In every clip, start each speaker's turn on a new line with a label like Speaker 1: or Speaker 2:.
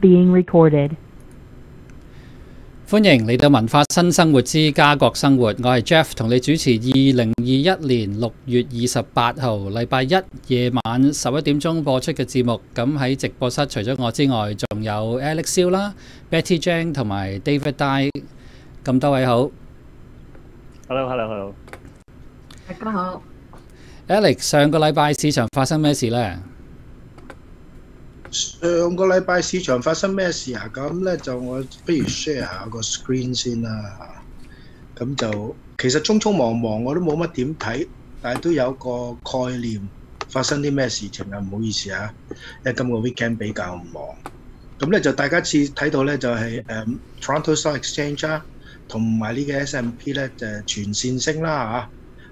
Speaker 1: being recorded.
Speaker 2: 歡迎嚟到文化新生活之家國生活，我係 Jeff，同你主持二零二一年六月二十八號禮拜一夜晚十一點鐘播出嘅節目。咁喺直播室除咗我之外，仲有 Alex 啦、Betty Jang 同埋 David Dai。咁多位好。
Speaker 3: Hello，Hello，Hello。
Speaker 4: 大家好。
Speaker 2: Alex，上個禮拜市場發生咩事呢？
Speaker 5: 上個禮拜市場發生咩事啊？咁咧就我不如 share 下個 screen 先啦。咁就其實匆匆忙忙我都冇乜點睇，但係都有個概念發生啲咩事情啊？唔好意思啊，因為今個 weekend 比較忙。咁咧就大家次睇到咧就係、是、誒、Toronto Stock Exchange 啦，同埋呢個 SMP 咧就全線升啦嚇。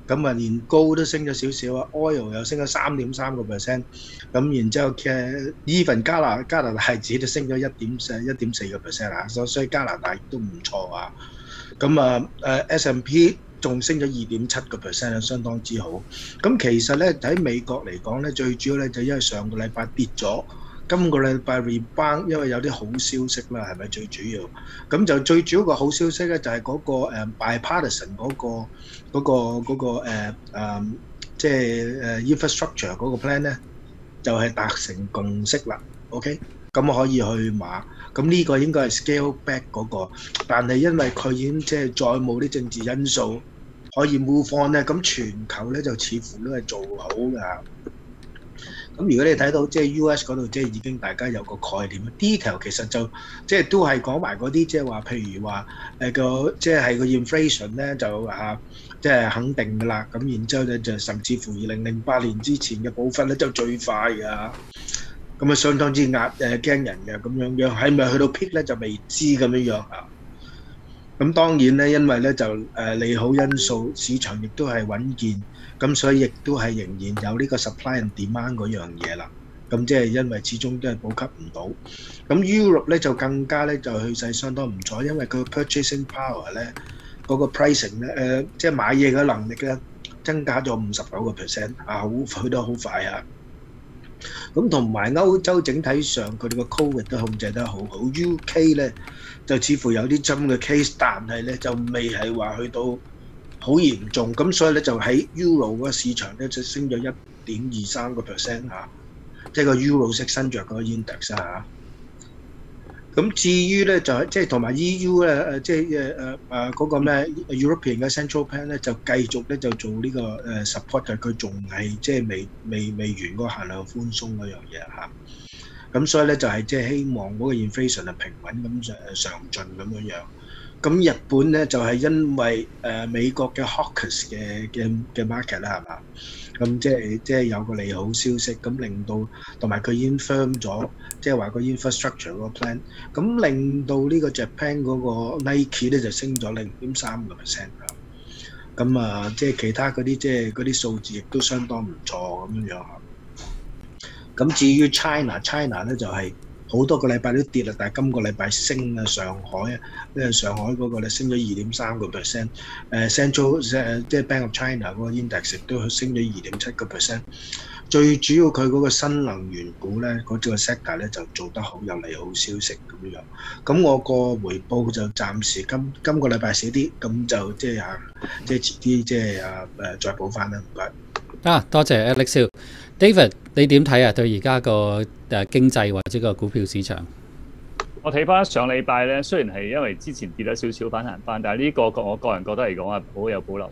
Speaker 5: 咁啊，連高都升咗少少啊，oil 又升咗三點三個 percent，咁然之後嘅 even 加拿加拿大紙都升咗一點四一點四個 percent 啊，所所以加拿大都唔錯啊。咁啊誒 S M P 仲升咗二點七個 percent 啊，相當之好。咁其實咧喺美國嚟講咧，最主要咧就因為上個禮拜跌咗。今個禮拜 rebound，因為有啲好消息啦，係咪最主要？咁就最主要個好消息咧，就係嗰個 bipartisan 嗰個嗰個嗰個誒誒，即係誒 infrastructure 嗰個 plan 咧，就係達成共識啦。OK，咁可以去馬。咁呢個應該係 scale back 嗰個，但係因為佢已經即係再冇啲政治因素可以 move on 咧，咁全球咧就似乎都係做好㗎。咁如果你睇到即係 US 嗰度，即係已經大家有個概念，detail 其實就即係都係講埋嗰啲，即係話譬如話誒個即係個 inflation 咧就啊即係肯定㗎啦。咁然之後咧就甚至乎二零零八年之前嘅步伐咧就最快㗎。咁啊相當之壓誒驚人嘅咁樣樣，係咪去到 peak 咧就未知咁樣樣啊？咁當然咧，因為咧就誒利好因素，市場亦都係穩健。咁所以亦都係仍然有呢個 supply and demand 嗰樣嘢啦。咁即係因為始終都係補給唔到。咁 Europe 咧就更加咧就去勢相當唔錯，因為佢 purchasing power 咧嗰個 pricing 咧誒，即係買嘢嘅能力咧增加咗五十九個 percent 啊，好去得好快啊！咁同埋歐洲整體上佢哋個 covid 都控制得好好，UK 咧就似乎有啲針嘅 case，但係咧就未係話去到好嚴重，咁所以咧就喺 Euro 嗰個市場咧就升咗一點二三個 percent 嚇，即係個 Euro 式新著嗰個 index 嚇。咁至於咧就係即係同埋 EU 咧誒，即係誒誒誒嗰個咩 European 嘅 Central Bank 咧就繼續咧就做呢個誒 support 嘅，佢仲係即係未未未完嗰個限量寬鬆嗰樣嘢嚇。咁所以咧就係即係希望嗰個 inflation 係平穩咁上上進咁樣樣。咁日本咧就係因為誒美國嘅 hawkers 嘅嘅嘅 market 啦，係嘛？咁即係即係有個利好消息，咁令到同埋佢已經 firm 咗，即係話個 infrastructure 個 plan，咁令到呢個 Japan 嗰個 Nike 咧就升咗零點三個 percent 啦。咁啊，即係其他嗰啲即係嗰啲數字亦都相當唔錯咁樣樣。咁至於 China，China 咧就係。好多個禮拜都跌啦，但係今個禮拜升啊！上海啊，因為上海嗰個咧升咗二點三個 percent，誒 Central 即係 Bank of China 嗰個 index 都升咗二點七個 percent。最主要佢嗰個新能源股咧，嗰個 sector 咧就做得好，有利好消息咁樣。咁我個回報就暫時今今個禮拜少啲，咁就即係啊，即係遲啲即係啊誒再補翻啦，唔該。
Speaker 2: 啊，多謝 Alex。David，你點睇啊？對而家個誒經濟或者個股票市場？
Speaker 3: 我睇翻上禮拜咧，雖然係因為之前跌咗少少反彈翻，但係呢個我個人覺得嚟講啊，好有保留。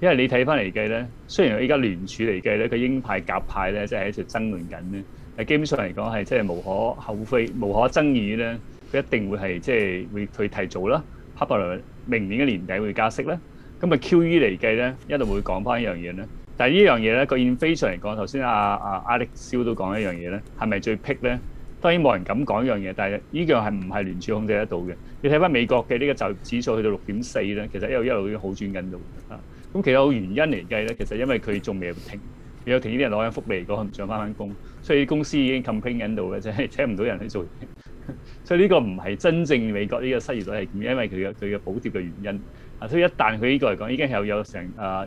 Speaker 3: 因為你睇翻嚟計咧，雖然依家聯儲嚟計咧，佢鷹派鴿派咧，即係喺度爭論緊咧，但基本上嚟講係即係無可厚非、無可爭議咧，佢一定會係即係會佢提早啦，克伯明年嘅年底會加息啦。咁啊 QE 嚟計咧，一路會講翻一樣嘢咧。但係呢樣嘢咧，個 inflation 嚟講，頭先阿阿 Alex 都講一樣嘢咧，係咪最 peak 咧？當然冇人敢講一樣嘢，但係呢樣係唔係聯儲控制得到嘅？你睇翻美國嘅呢個就業指數去到六點四咧，其實一路一路已經好轉緊到啊。咁其實有原因嚟計咧，其實因為佢仲未有停，有停呢啲人攞緊福利嚟，講唔想翻返工，所以公司已經 complain 緊到嘅，即係 請唔到人去做。所以呢個唔係真正美國呢個失業率係點？因為佢嘅佢嘅補貼嘅原因啊。所以一旦佢呢個嚟講已經係有成啊。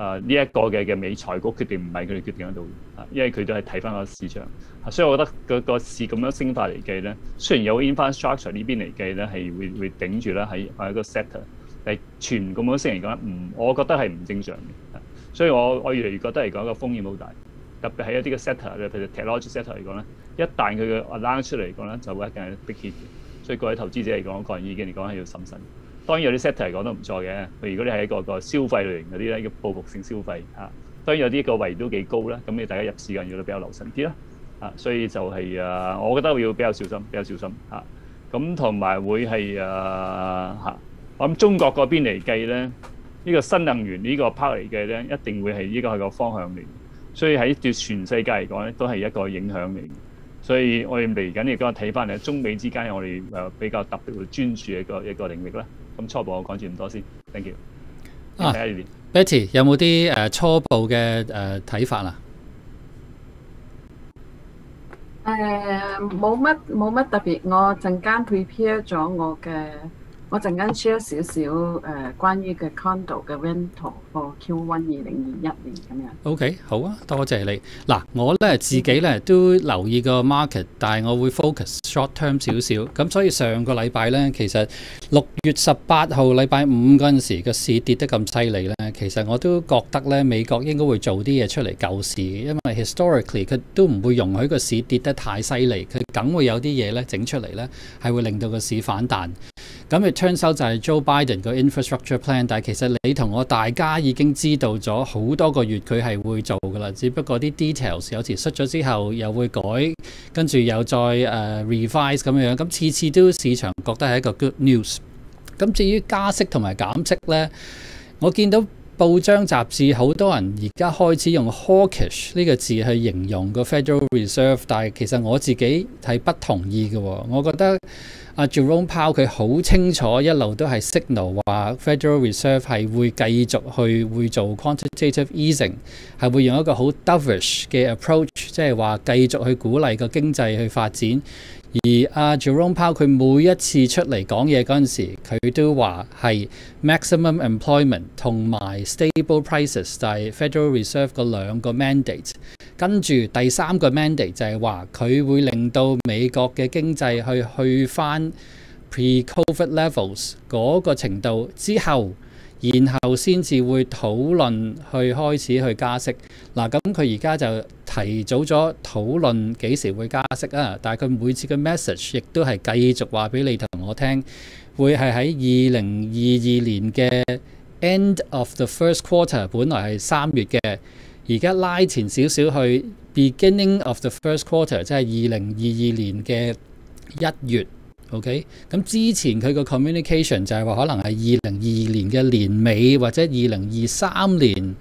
Speaker 3: 啊呢一個嘅嘅美財局決定，唔係佢哋決定得到啊，因為佢都係睇翻個市場。所以我覺得個個市咁樣升法嚟計咧，雖然有 infrastructure 呢邊嚟計咧係會會頂住啦，喺喺個 sector，但係全咁樣升嚟講咧，唔我覺得係唔正常嘅。所以我我越嚟越覺得嚟講個風險好大，特別係一啲嘅 sector，譬如 technology sector 嚟講咧，一旦佢嘅 along 出嚟講咧，就會一定係 big hit 嘅。所以各位投資者嚟講，個人意見嚟講係要審慎。當然有啲 set 嚟講都唔錯嘅，譬如果你係一個個消費類型嗰啲咧，叫報復性消費嚇。當然有啲個位都幾高啦，咁你大家入市嘅要都比較留神啲啦。啊，所以就係、是、啊，我覺得要比較小心，比較小心嚇。咁同埋會係啊嚇，我諗中國嗰邊嚟計咧，呢、這個新能源呢個 part 嚟計咧，一定會係呢個係個方向嚟。所以喺對全世界嚟講咧，都係一個影響嚟。所以我哋嚟緊亦都睇翻嚟中美之間，我哋誒比較特別會專注一個一個領域啦。咁初步我講住咁多先，thank you。
Speaker 2: 啊，Betty 有冇啲誒初步嘅誒睇法啊？
Speaker 4: 誒冇乜冇乜特別，我陣間 prepare 咗我嘅，我陣間 share 少少誒關於嘅 condo 嘅 rental for Q1 二零二一年咁樣。
Speaker 2: OK，好啊，多謝你。嗱，我咧自己咧都留意個 market，但係我會 focus short term 少少。咁所以上個禮拜咧，其實六月十八號禮拜五嗰陣時個市跌得咁犀利咧，其實我都覺得咧美國應該會做啲嘢出嚟救市，因為 historically 佢都唔會容許個市跌得太犀利，佢梗會有啲嘢咧整出嚟咧，係會令到個市反彈。咁佢槍收就係 Joe Biden 個 infrastructure plan，但係其實你同我大家已經知道咗好多個月佢係會做噶啦，只不過啲 details 有時出咗之後又會改，跟住又再誒、revise 咁樣，咁次次都市場覺得係一個 good news。咁至於加息同埋減息咧，我見到報章雜誌好多人而家開始用 hawkish 呢個字去形容個 Federal Reserve，但係其實我自己係不同意嘅，我覺得。阿 Jerome Powell 佢好清楚一路都係 signal 話 Federal Reserve 係會繼續去會做 quantitative easing，係會用一個好 dovish 嘅 approach，即係話繼續去鼓勵個經濟去發展。而阿 Jerome Powell 佢每一次出嚟講嘢嗰陣時，佢都話係 maximum employment 同埋 stable prices 就係 Federal Reserve 嗰兩個 mandate。跟住第三個 mandate 就係話佢會令到美國嘅經濟去去翻 pre-COVID levels 嗰個程度之後，然後先至會討論去開始去加息。嗱，咁佢而家就提早咗討論幾時會加息啊，但係佢每次嘅 message 亦都係繼續話俾你同我聽，會係喺二零二二年嘅 end of the first quarter，本來係三月嘅。而家拉前少少去 beginning of the first quarter，即係二零二二年嘅一月，OK？咁之前佢個 communication 就係話可能係二零二年嘅年尾或者二零二三年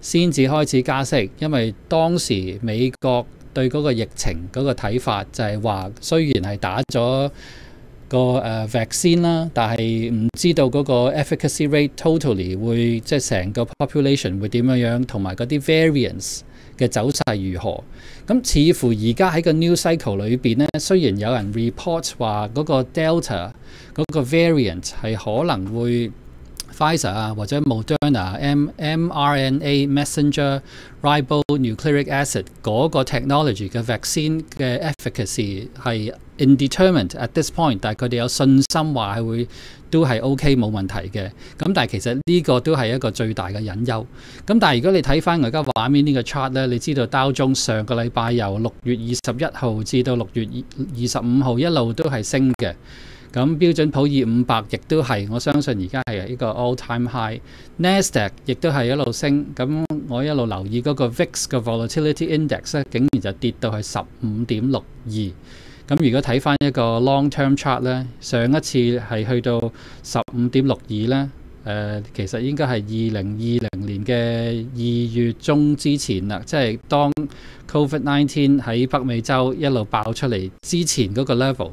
Speaker 2: 先至開始加息，因為當時美國對嗰個疫情嗰個睇法就係話，雖然係打咗個誒 vaccine 啦，但係唔知道嗰個 efficacy rate totally 會即係成個 population 會點樣樣，同埋嗰啲 variants 嘅走勢如何？咁似乎而家喺個 new cycle 裏邊咧，雖然有人 report 話嗰個 delta 嗰個 variant 係可能會 Pfizer 啊或者 Moderna M mRNA messenger ribonucleic acid 嗰個 technology 嘅 vaccine 嘅 efficacy 係 indeterminate at this point，但係佢哋有信心話係會都係 OK 冇問題嘅。咁但係其實呢個都係一個最大嘅隱憂。咁但係如果你睇翻而家畫面呢個 chart 咧，你知道 Dow Jones 上個禮拜由六月二十一號至到六月二十五號一路都係升嘅。咁標準普爾五百亦都係，我相信而家係一個 all time high。Nasdaq 亦都係一路升。咁我一路留意嗰個 VIX 嘅 volatility index 咧，竟然就跌到係十五點六二。咁如果睇翻一個 long term chart 咧，上一次係去到十五點六二咧，誒其實應該係二零二零年嘅二月中之前啦，即係當 Covid nineteen 喺北美洲一路爆出嚟之前嗰個 level。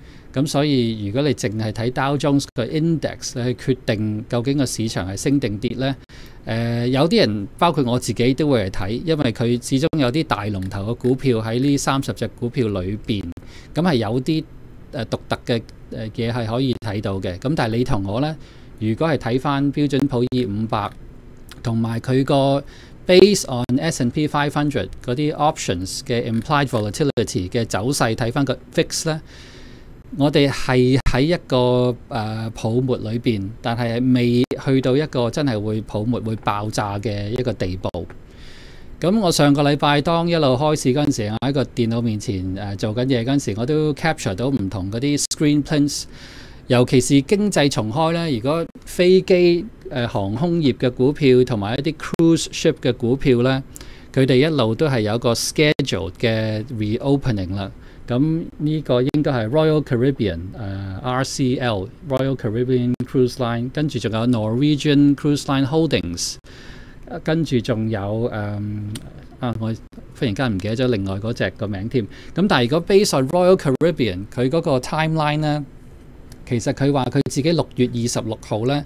Speaker 2: 咁所以如果你淨係睇 Dow Jones 嘅 index 去決定究竟個市場係升定跌呢？誒、有啲人包括我自己都會嚟睇，因為佢始終有啲大龍頭嘅股票喺呢三十隻股票裏邊，咁係有啲誒獨特嘅誒嘢係可以睇到嘅。咁但係你同我呢，如果係睇翻標準普爾五百。同埋佢個 base on S&P Five Hundred 嗰啲 options 嘅 implied volatility 嘅走勢，睇翻個 fix 咧，我哋係喺一個誒、泡沫裏邊，但係未去到一個真係會泡沫會爆炸嘅一個地步。咁我上個禮拜當一路開市嗰陣時，我喺個電腦面前誒、做緊嘢嗰陣時，我都 capture 到唔同嗰啲 screen prints。尤其是經濟重開咧，如果飛機誒、航空業嘅股票同埋一啲 cruise ship 嘅股票咧，佢哋一路都係有個 schedule 嘅 reopening 啦。咁呢個應該係 Royal Caribbean，誒 RCL Royal Caribbean Cruise Line，跟住仲有 Norwegian Cruise Line Holdings，跟住仲有誒、啊，我忽然間唔記得咗另外嗰隻個名添。咁但係如果 base on Royal Caribbean 佢嗰個 timeline 咧？其實佢話佢自己六月二十六號呢，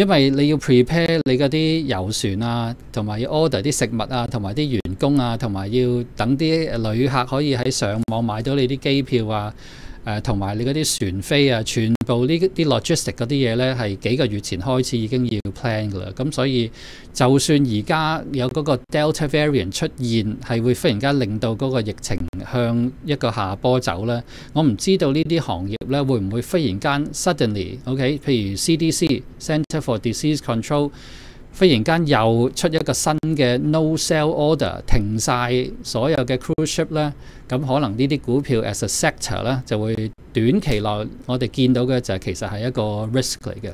Speaker 2: 因為你要 prepare 你嗰啲遊船啊，同埋要 order 啲食物啊，同埋啲員工啊，同埋要等啲旅客可以喺上網買到你啲機票啊。誒同埋你嗰啲船飛啊，全部呢啲 logistic 嗰啲嘢呢，係幾個月前開始已經要 plan 噶啦。咁所以就算而家有嗰個 Delta variant 出現，係會忽然間令到嗰個疫情向一個下坡走呢。我唔知道呢啲行業呢會唔會忽然間 suddenly，OK？、譬如 CDC Center for Disease Control。忽然間又出一個新嘅 no sell order，停晒所有嘅 cruise ship 咧，咁可能呢啲股票 as a sector 咧就會短期內我哋見到嘅就係其實係一個 risk 嚟嘅。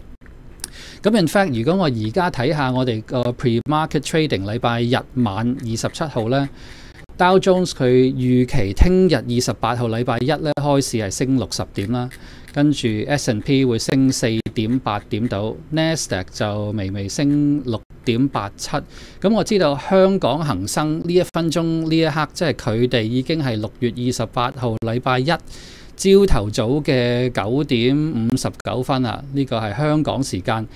Speaker 2: 咁 in fact，如果我而家睇下我哋個 pre-market trading 禮拜日晚二十七號咧，Dow Jones 佢預期聽日二十八號禮拜一咧開市係升六十點啦。跟住 SNP 會升四點八點到，Nasdaq 就微微升六點八七。咁我知道香港恒生呢一分鐘呢一刻，即係佢哋已經係六月二十八號禮拜一朝頭早嘅九點五十九分啦。呢個係香港時間。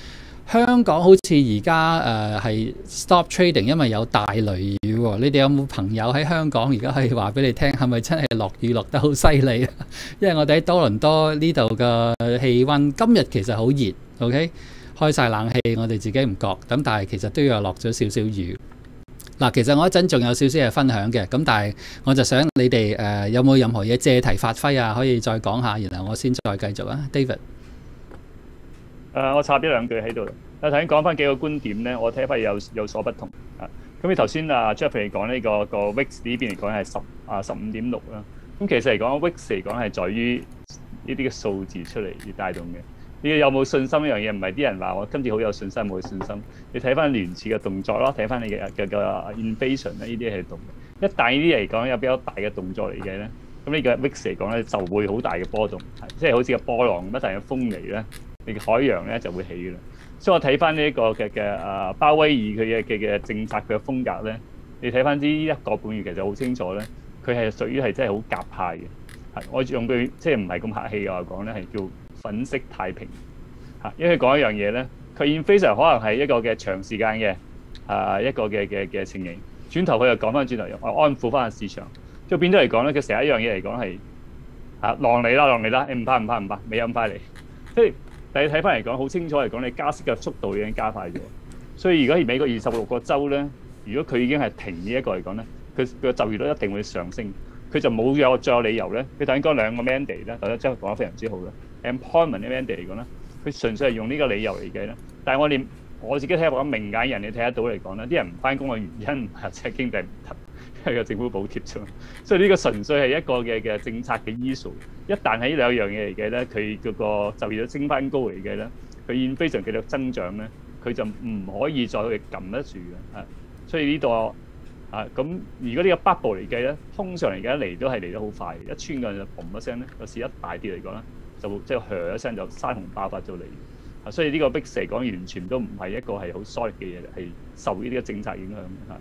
Speaker 2: 香港好似而家誒係 stop trading，因為有大雷雨喎。你哋有冇朋友喺香港？而家可以話俾你聽，係咪真係落雨落得好犀利啊？因為我哋喺多倫多呢度嘅氣温，今日其實好熱，OK，開晒冷氣，我哋自己唔覺。咁但係其實都要落咗少少雨。嗱，其實我一陣仲有少少嘢分享嘅，咁但係我就想你哋誒、有冇任何嘢借題發揮啊？可以再講下，然後我先再繼續啊，David。
Speaker 3: 誒我插啲兩句喺度。啊，頭先講翻幾個觀點咧，我睇翻有有所不同啊。咁你頭先啊，Jeffrey 講呢個個 Wix 呢邊嚟講係十啊十五點六啦。咁其實嚟講，Wix 嚟講係在於呢啲嘅數字出嚟而帶動嘅。你有冇信心呢樣嘢？唔係啲人話我今次好有信心，冇信心。你睇翻聯儲嘅動作咯，睇翻你嘅嘅嘅 inflation 咧，呢啲係動。一旦呢啲嚟講有比較大嘅動作嚟嘅咧，咁呢個 Wix 嚟講咧就會好大嘅波動，即係好似個波浪咁，一旦有風嚟咧。海洋咧就會起嘅啦，所以我睇翻呢一個嘅嘅啊鮑威爾佢嘅嘅嘅政策嘅風格咧，你睇翻呢一個半月其實好清楚咧，佢係屬於係真係好夾派嘅，係我用句即係唔係咁客氣嘅話講咧，係叫粉色太平嚇，因為講一樣嘢咧，佢現非常可能係一個嘅長時間嘅啊一個嘅嘅嘅情形，轉頭佢又講翻轉頭又安撫翻個市場，即係變咗嚟講咧，佢成一樣嘢嚟講係啊浪嚟啦浪嚟啦，你唔怕唔怕唔怕，未咁快嚟。即係但係睇翻嚟講，好清楚嚟講，你加息嘅速度已經加快咗。所以而家美國二十六個州咧，如果佢已經係停呢一個嚟講咧，佢佢就業率一定會上升。佢就冇有再有理由咧。佢頭先講兩個 mandate 咧，大家真係講得非常之好啦。employment 嘅 mandate 嚟講咧，佢純粹係用呢個理由嚟計咧。但係我哋我自己睇講明眼人，你睇得到嚟講咧，啲人唔翻工嘅原因唔係即係經濟唔得，係個政府補貼啫。所以呢個純粹係一個嘅嘅政策嘅 issue。一旦喺兩樣嘢嚟嘅咧，佢嗰個就業率升翻高嚟嘅咧，佢現非常繼續增長咧，佢就唔可以再去撳得住嘅。啊，所以呢度。啊，咁如果呢個 bubble 嚟計咧，通常嚟計嚟都係嚟得好快，一穿嘅就嘣一聲咧，個市一大跌嚟講咧，就即係噓一聲就山洪爆發咗嚟。啊，所以呢個 big 嚟講完全都唔係一個係好 solid 嘅嘢，係受呢啲嘅政策影響嘅嚇。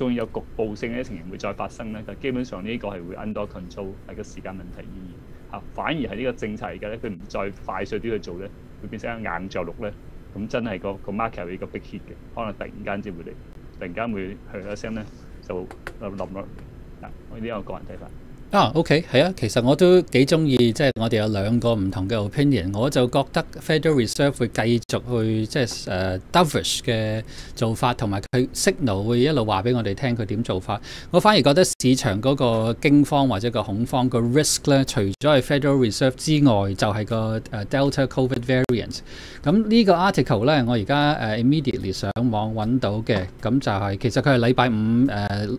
Speaker 3: 仲要有局部性嘅情形會再發生咧，但基本上呢個係會 under control 係個時間問題而已嚇，反而係呢個政策嚟嘅咧，佢唔再快速啲去做咧，會變成一硬着陸咧，咁真係個個 market 會個 big hit 嘅，可能突然間先會嚟，突然間會響一聲咧就冧落嚟，嗱，我呢個個人睇法。
Speaker 2: 啊，OK，係啊，其實我都幾中意，即係我哋有兩個唔同嘅 opinion，我就覺得 Federal Reserve 會繼續去即係誒 dovish 嘅做法，同埋佢 signal 會一路話俾我哋聽佢點做法。我反而覺得市場嗰個驚慌或者個恐慌個 risk 咧，除咗係 Federal Reserve 之外，就係個 Delta Covid variant。咁呢個 article 咧，我而家誒 immediately 上網揾到嘅，咁就係其實佢係禮拜五誒。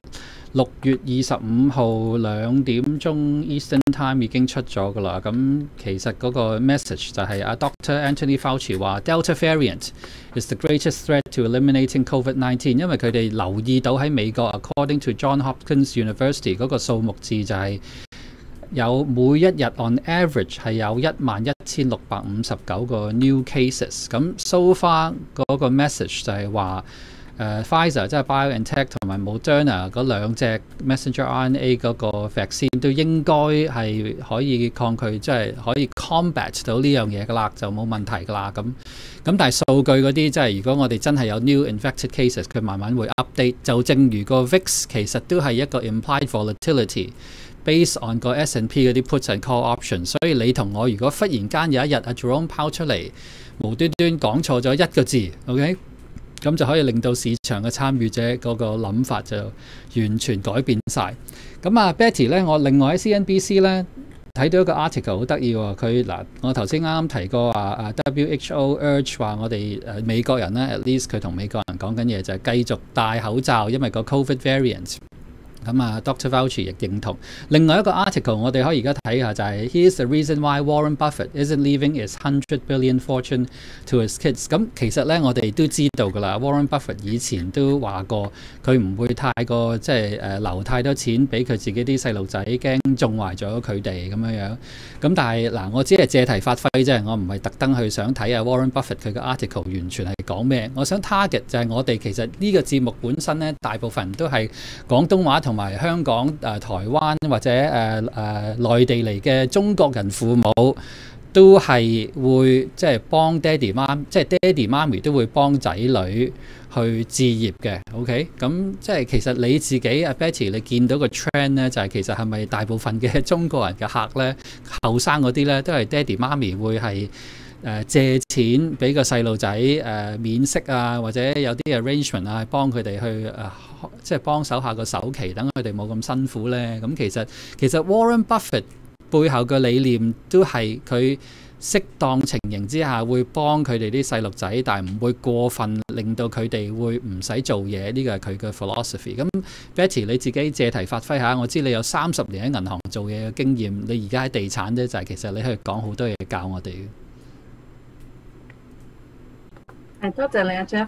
Speaker 2: 六月二十五號兩點鐘 Eastern Time 已經出咗㗎啦，咁其實嗰個 message 就係阿 Doctor Anthony Fauci 話 Delta variant is the greatest threat to eliminating COVID-19，因為佢哋留意到喺美國 according to John Hopkins University 嗰個數目字就係有每一日 on average 係有一萬一千六百五十九個 new cases，咁 so far 嗰個 message 就係話。誒 Pfizer 即係 BioNTech 同埋 Moderna 嗰兩隻 Messenger RNA 嗰個 VAX 線都應該係可以抗拒，即係可以 combat 到呢樣嘢噶啦，就冇問題噶啦。咁咁但係數據嗰啲，即係如果我哋真係有 new infected cases，佢慢慢會 update。就正如個 VIX 其實都係一個 implied volatility，based on 個 S&P 嗰啲 put and call option，。所以你同我如果忽然間有一日阿 Jerome 拋出嚟，無端端講錯咗一個字，OK？咁就可以令到市場嘅參與者嗰個諗法就完全改變晒。咁啊，Betty 咧，我另外喺 CNBC 咧睇到一個 article 好得意喎。佢嗱，我頭先啱啱提過話啊，WHO urge 話我哋誒美國人咧，at least 佢同美國人講緊嘢就係繼續戴口罩，因為個 COVID variant。咁啊，Dr. Fauci 亦認同。另外一個 article 我哋可以而家睇下就係、Here's the reason why Warren Buffett isn't leaving his hundred billion fortune to his kids。咁其實咧，我哋都知道㗎啦。Warren Buffett 以前都話過，佢唔會太過即係誒留太多錢俾佢自己啲細路仔，驚縱壞咗佢哋咁樣樣。咁但係嗱，我只係借題發揮啫，我唔係特登去想睇下 Warren Buffett 佢嘅 article 完全係講咩。我想 target 就係我哋其實呢個節目本身咧，大部分都係廣東話同。同埋香港、誒、台灣或者誒誒內地嚟嘅中國人父母，都係會即係幫爹哋媽，即係爹哋媽咪都會幫仔女去置業嘅。OK，咁即係其實你自己阿 Betty，你見到個 trend 咧，就係、其實係咪大部分嘅中國人嘅客咧，後生嗰啲咧，都係爹哋媽咪會係。誒、借錢俾個細路仔誒免息啊，或者有啲 arrangement 啊，幫佢哋去誒、即係幫手下個首期，等佢哋冇咁辛苦咧。咁、其實其實 Warren Buffett 背後嘅理念都係佢適當情形之下會幫佢哋啲細路仔，但係唔會過分令到佢哋會唔使做嘢。呢個係佢嘅 philosophy。咁 Betty 你自己借題發揮下，我知你有三十年喺銀行做嘢嘅經驗，你而家喺地產啫，就係、其實你可以講好多嘢教我哋。
Speaker 4: 多謝你啊 Jeff，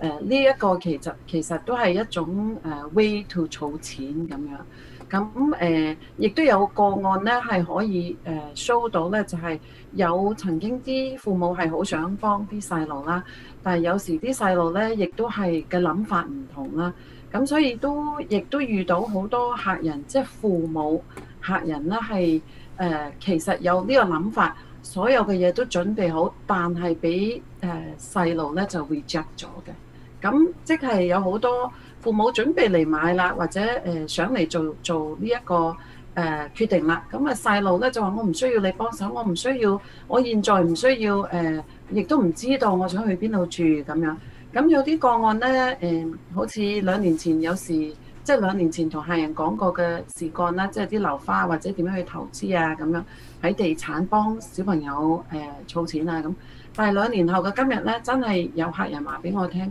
Speaker 4: 誒呢一個其實其實都係一種誒 way to 儲錢咁樣。咁誒，亦、都有個案咧，係可以誒、show 到咧，就係、有曾經啲父母係好想幫啲細路啦，但係有時啲細路咧，亦都係嘅諗法唔同啦。咁所以都亦都遇到好多客人，即係父母客人咧係誒，其實有呢個諗法，所有嘅嘢都準備好，但係俾誒細路咧就 reject 咗嘅。咁即係有好多。父母準備嚟買啦，或者誒、想嚟做做呢、一個誒、呃、決定啦。咁啊細路咧就話：我唔需要你幫手，我唔需要，我現在唔需要誒，亦、都唔知道我想去邊度住咁樣。咁有啲個案咧誒、好似兩年前有時即係兩年前同客人講過嘅事幹啦，即係啲樓花或者點樣去投資啊咁樣喺地產幫小朋友誒儲、呃、錢啊咁。但係兩年後嘅今日咧，真係有客人話俾我聽。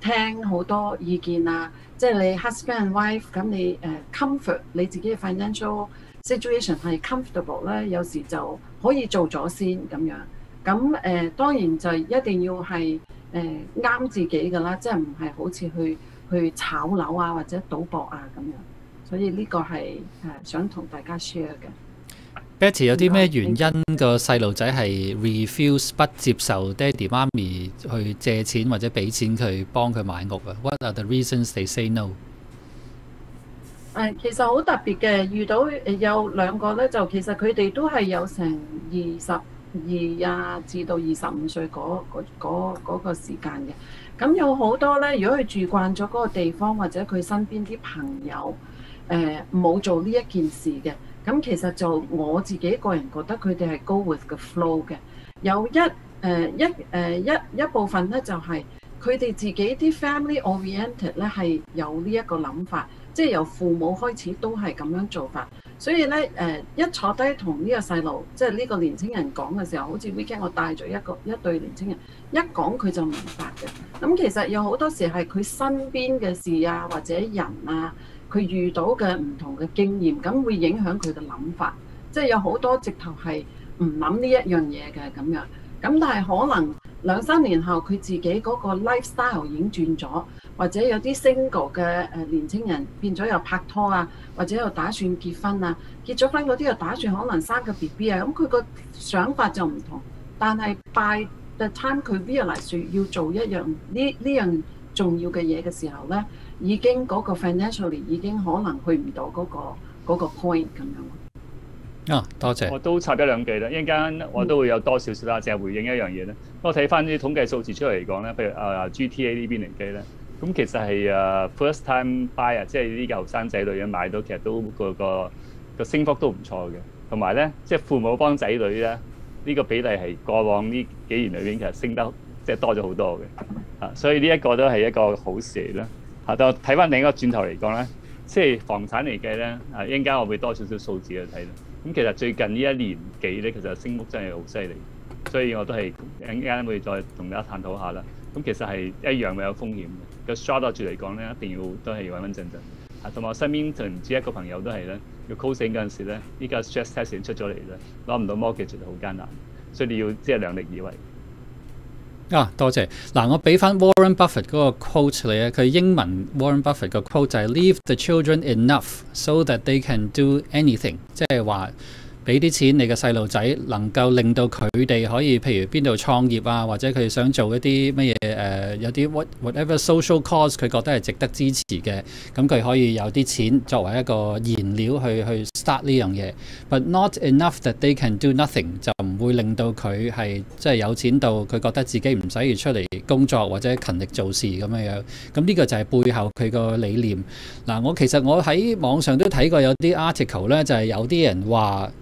Speaker 4: 聽好多意見啊，即係你 husband wife 咁你誒、comfort 你自己嘅 financial situation 係 comfortable 咧，有時就可以做咗先咁樣。咁誒、當然就一定要係誒啱自己㗎啦，即係唔係好似去去炒樓啊或者賭博啊咁樣。所以呢個係誒、想同大家 share 嘅。
Speaker 2: Betty 有啲咩原因個細路仔係 refuse 不接受爹哋媽咪去借錢或者俾錢佢幫佢買屋啊？What are the reasons they say no？
Speaker 4: 誒，其實好特別嘅，遇到有兩個咧，就其實佢哋都係有成二十二啊至到二十五歲嗰嗰嗰嗰個時間嘅。咁有好多咧，如果佢住慣咗嗰個地方，或者佢身邊啲朋友誒冇做呢一件事嘅。咁其實就我自己個人覺得佢哋係 go with 嘅 flow 嘅，有一誒、一誒、一一部分咧就係佢哋自己啲 family oriented 咧係有呢一個諗法，即係由父母開始都係咁樣做法，所以咧誒、一坐低同呢個細路，即係呢個年青人講嘅時候，好似 weekend 我帶咗一個一對年青人，一講佢就明白嘅。咁其實有好多時係佢身邊嘅事啊，或者人啊。佢遇到嘅唔同嘅經驗，咁會影響佢嘅諗法，即係有好多直頭係唔諗呢一樣嘢嘅咁樣。咁但係可能兩三年後，佢自己嗰個 lifestyle 已經轉咗，或者有啲 single 嘅誒年青人變咗又拍拖啊，或者又打算結婚啊，結咗婚嗰啲又打算可能生個 BB 啊，咁佢個想法就唔同。但係 by the time 佢 realize 要做一樣呢呢樣重要嘅嘢嘅時候咧。已經嗰個 financially 已經可能去唔到嗰個嗰個 point 咁樣。
Speaker 2: 啊，多謝。
Speaker 3: 我都插一兩句啦，一陣間我都會有多少少啦，淨係回應一樣嘢咧。我睇翻啲統計數字出嚟嚟講咧，譬如啊 GTA 呢邊嚟計咧，咁其實係啊 first time buyer，即係呢啲後生仔女嘅買到，其實都個個個升幅都唔錯嘅。同埋咧，即係父母幫仔女咧，呢個比例係過往呢幾年裏邊其實升得即係多咗好多嘅。啊，所以呢一個都係一個好事嚟啦。啊！就睇翻另一個轉頭嚟講咧，即係房產嚟計咧，啊一間我會多少少數字去睇啦。咁其實最近呢一年幾咧，其實升幅真係好犀利，所以我都係一間會再同大家探討下啦。咁其實係一樣會有風險嘅。個 short 住嚟講咧，一定要都係穩穩陣陣。啊，同埋我身邊就唔止一個朋友都係咧，要 closing 嗰陣時咧，依家 stress test 已經出咗嚟咧，攞唔到 mortgage 就好艱難，所以你要即係量力而為。
Speaker 2: 啊，多謝嗱，我俾翻 Warren Buffett 嗰個 quote 你啊，佢英文 Warren Buffett 個 quote 就係 Leave the children enough so that they can do anything，即係話俾啲錢你嘅細路仔，能夠令到佢哋可以譬如邊度創業啊，或者佢想做一啲乜嘢誒，有啲 what whatever social cause 佢覺得係值得支持嘅，咁佢可以有啲錢作為一個燃料去去 start 呢樣嘢。But not enough that they can do nothing 就唔會令到佢係即係有錢到佢覺得自己唔使要出嚟工作或者勤力做事咁樣樣。咁呢個就係背後佢個理念。嗱，我其實我喺網上都睇過有啲 article 咧，就係有啲人話，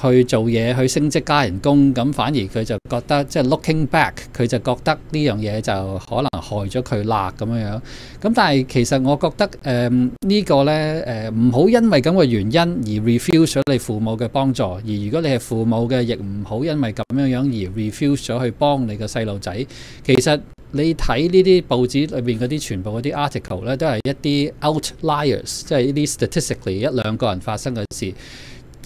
Speaker 2: 去做嘢，去升職加人工，咁反而佢就覺得即係、looking back，佢就覺得呢樣嘢就可能害咗佢啦咁樣樣。咁但係其實我覺得誒、呃這個、呢個咧唔好因為咁嘅原因而 refuse 咗你父母嘅幫助，而如果你係父母嘅，亦唔好因為咁樣樣而 refuse 咗去幫你個細路仔。其實你睇呢啲報紙裏邊嗰啲全部嗰啲 article 咧，都係一啲 outliers，即係呢啲 statistically 一兩個人發生嘅事。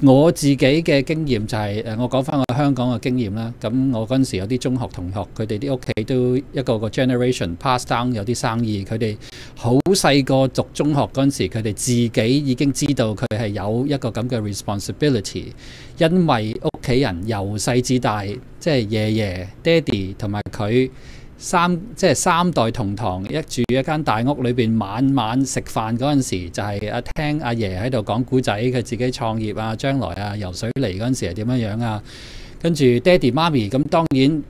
Speaker 2: 我自己嘅經驗就係、是、我講翻我香港嘅經驗啦。咁我嗰陣時有啲中學同學，佢哋啲屋企都一個個 generation pass down 有啲生意，佢哋好細個讀中學嗰陣時，佢哋自己已經知道佢係有一個咁嘅 responsibility，因為屋企人由細至大，即係爺爺、爹哋同埋佢。三即係三代同堂，一住一間大屋裏邊，晚晚食飯嗰陣時，就係阿聽阿爺喺度講古仔，佢自己創業啊，將來啊游水嚟嗰陣時係點樣樣啊，跟住爹哋媽咪咁當然。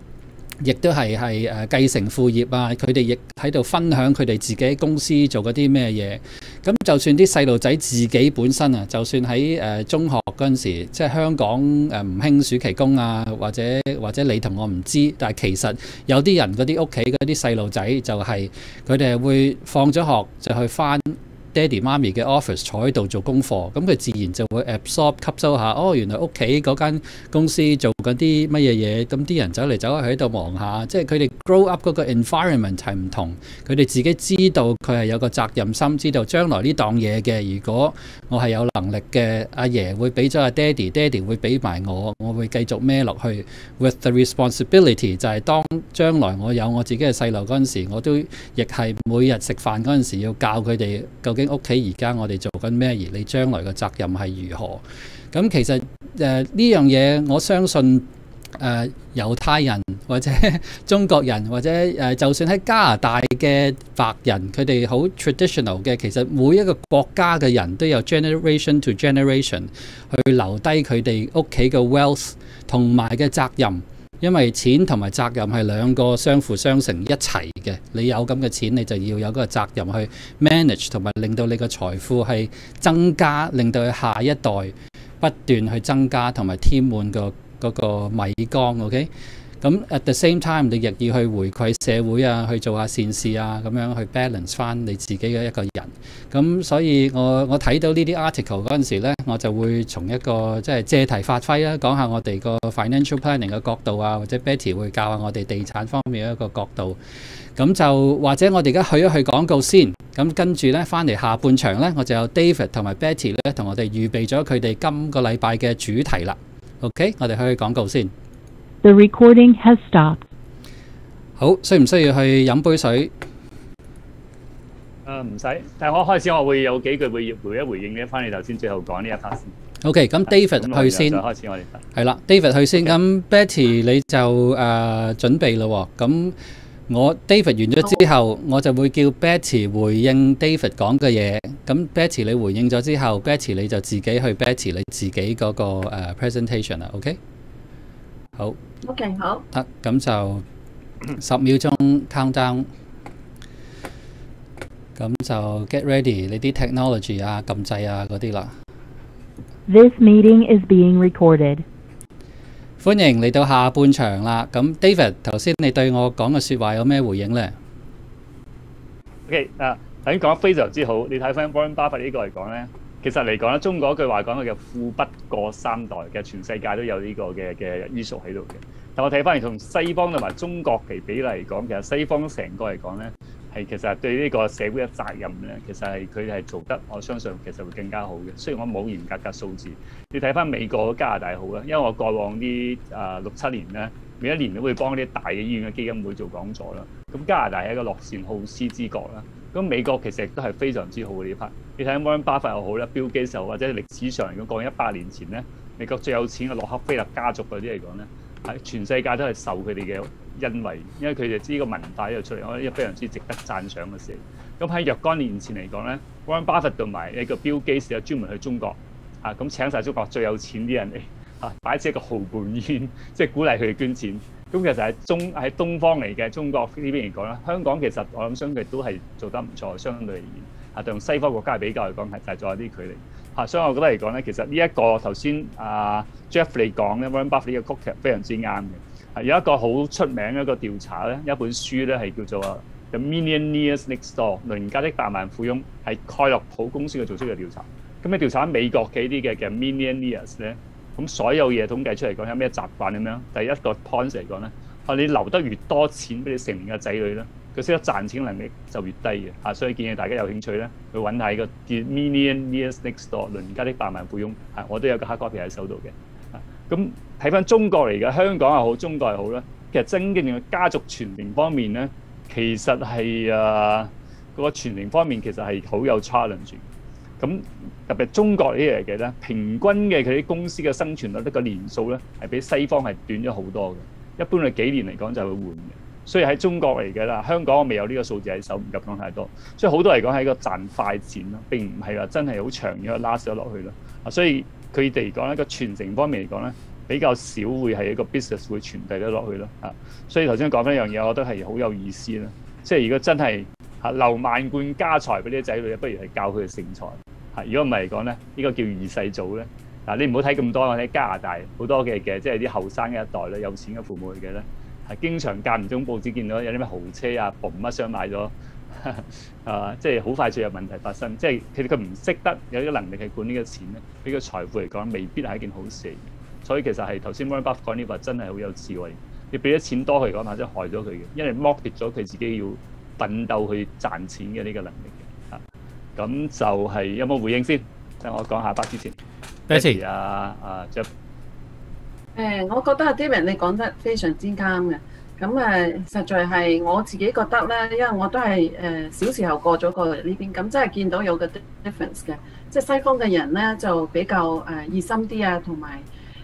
Speaker 2: 亦都係係誒繼承副業啊！佢哋亦喺度分享佢哋自己公司做嗰啲咩嘢。咁就算啲細路仔自己本身啊，就算喺誒、中學嗰陣時，即係香港誒唔興暑期工啊，或者或者你同我唔知，但係其實有啲人嗰啲屋企嗰啲細路仔就係佢哋會放咗學就去翻。爹哋媽咪嘅 office 坐喺度做功課，咁佢自然就會 absorb 吸收下。哦，原來屋企嗰間公司做緊啲乜嘢嘢，咁啲人走嚟走去喺度忙下，即係佢哋 grow up 嗰個 environment 係唔同。佢哋自己知道佢係有個責任心，知道將來呢檔嘢嘅。如果我係有能力嘅，阿爺會俾咗阿爹哋，爹哋會俾埋我，我會繼續孭落去。With the responsibility 就係當將來我有我自己嘅細路嗰陣時，我都亦係每日食飯嗰陣時要教佢哋究竟。屋企而家我哋做緊咩？而你將來嘅責任係如何？咁其實誒呢樣嘢，我相信誒猶太人或者 中國人或者誒，就算喺加拿大嘅白人，佢哋好 traditional 嘅，其實每一個國家嘅人都有 generation to generation 去留低佢哋屋企嘅 wealth 同埋嘅責任。因為錢同埋責任係兩個相輔相成一齊嘅，你有咁嘅錢，你就要有嗰個責任去 manage，同埋令到你個財富係增加，令到佢下一代不斷去增加，同埋添滿個嗰個米缸。OK。咁 at the same time，你亦要去回饋社會啊，去做下善事啊，咁樣去 balance 翻你自己嘅一個人。咁所以我我睇到呢啲 article 嗰陣時咧，我就會從一個即係借題發揮啦，講下我哋個 financial planning 嘅角度啊，或者 Betty 會教下我哋地產方面一個角度。咁就或者我哋而家去一去廣告先。咁跟住咧翻嚟下半場咧，我就有 David 同埋 Betty 咧同我哋預備咗佢哋今個禮拜嘅主題啦。OK，我哋去廣告先。
Speaker 1: The recording has stopped.
Speaker 2: 好，需唔需要去飲杯水？
Speaker 3: 誒唔使，但係我開始我會有幾句會回一回應咧，翻你頭先最後講呢一 part 先。
Speaker 2: OK，咁 David 去先。
Speaker 3: 開始我哋
Speaker 2: 係啦，David 去先。咁 Betty 你就誒準備咯。咁我 David 完咗之後，我就會叫 Betty 回應 David 講嘅嘢。咁 Betty 你回應咗之後，Betty 你就自己去 Betty 你自己嗰個誒 presentation 啦。OK。好。
Speaker 4: OK，好。
Speaker 2: 得，咁就十秒鐘 count down，咁就 get ready 你啲 technology 啊、撳掣啊嗰啲啦。
Speaker 1: This meeting is being recorded.
Speaker 2: 歡迎嚟到下半場啦。咁 David 頭先你對我講嘅説話有咩回應呢
Speaker 3: ？OK 啊，頭先講得非常之好。你睇翻 Warren Buffett 呢個嚟講咧。其實嚟講咧，中國一句話講嘅叫富不過三代嘅，全世界都有呢個嘅嘅醫術喺度嘅。但我睇翻嚟同西方同埋中國嘅比例嚟講，其實西方成個嚟講咧，係其實對呢個社會嘅責任咧，其實係佢哋係做得，我相信其實會更加好嘅。雖然我冇嚴格嘅數字，你睇翻美國、加拿大好啦，因為我過往啲啊六七年咧每一年都會幫啲大嘅醫院嘅基金會做講座啦。咁加拿大係一個樂善好施之國啦。咁美國其實亦都係非常之好嘅呢 part。你睇下 Warren Buffett 又好啦，Bill Gates 或者歷史上嚟講，過一百年前咧，美國最有錢嘅洛克菲勒家族嗰啲嚟講咧，喺全世界都係受佢哋嘅恩惠，因為佢哋知呢個文化又出嚟，我覺得非常之值得讚賞嘅事。咁喺若干年前嚟講咧，Warren Buffett 同埋一個 Bill Gates 專門去中國啊，咁請晒中國最有錢啲人嚟啊，擺設一個豪門宴，即係鼓勵佢哋捐錢。咁其實喺中喺東方嚟嘅中國呢邊嚟講咧，香港其實我諗相對都係做得唔錯，相對而言啊，同西方國家比較嚟講係就係仲有啲距離嚇。所以我覺得嚟講咧，其實呢一個頭先啊 Jeff 你講咧，Warren Buffett 呢個曲劇非常之啱嘅。有一個好出名嘅一個調查咧，一本書咧係叫做《The Millionaires Next Door》鄰家的百萬富翁，係蓋洛普公司嘅做出嘅調查。咁你調查美國嘅啲嘅嘅 Millionaires 咧？咁所有嘢統計出嚟講，有咩習慣咁樣？第一個 point 嚟講咧，啊你留得越多錢俾你成年嘅仔女咧，佢識得賺錢能力就越低嘅。啊，所以建議大家有興趣咧，去揾下個叫 Millionaires Next Door 鄰家的百萬富翁。啊，我都有個 hard copy 喺手度嘅。啊，咁睇翻中國嚟嘅，香港又好，中國又好咧，其實真正嘅家族傳承方面咧，其實係啊嗰個傳承方面其實係好有 challenge。咁特別中國呢啲嚟嘅咧，平均嘅佢啲公司嘅生存率呢個年數咧，係比西方係短咗好多嘅。一般係幾年嚟講就會換嘅。所以喺中國嚟嘅啦，香港我未有呢個數字喺手，唔敢講太多。所以好多嚟講係一個賺快錢咯，並唔係話真係好長嘅 last 咗落去咯。啊，所以佢哋嚟講咧個傳承方面嚟講咧，比較少會係一個 business 會傳遞得落去咯。啊，所以頭先講翻一樣嘢，我覺得係好有意思啦。即係如果真係嚇留萬貫家財俾啲仔女，不如係教佢哋成才。嚇！如果唔係嚟講咧，呢個叫二世祖咧。嗱，你唔好睇咁多，我睇加拿大好多嘅嘅，即係啲後生嘅一代咧，有錢嘅父母嚟嘅咧，係經常間唔中報紙見到有啲咩豪車啊，嘣一聲買咗，啊，即係好快就有問題發生。即係其實佢唔識得有呢個能力去管呢個錢咧，呢個財富嚟講未必係一件好事。所以其實係頭先 Warren Buffett 講呢個真係好有智慧。你俾咗錢多佢嚟講，或者害咗佢嘅，因為剝奪咗佢自己要奮鬥去賺錢嘅呢個能力。咁就係有冇回應先？等我講下巴之前。
Speaker 2: 多謝
Speaker 3: 啊啊 Jeff。
Speaker 4: 誒，我覺得阿 David 你講得非常之啱嘅。咁誒，實在係我自己覺得咧，因為我都係誒小時候過咗過嚟呢邊，咁真係見到有個 difference 嘅。即係西方嘅人咧，就比較誒熱心啲啊，同埋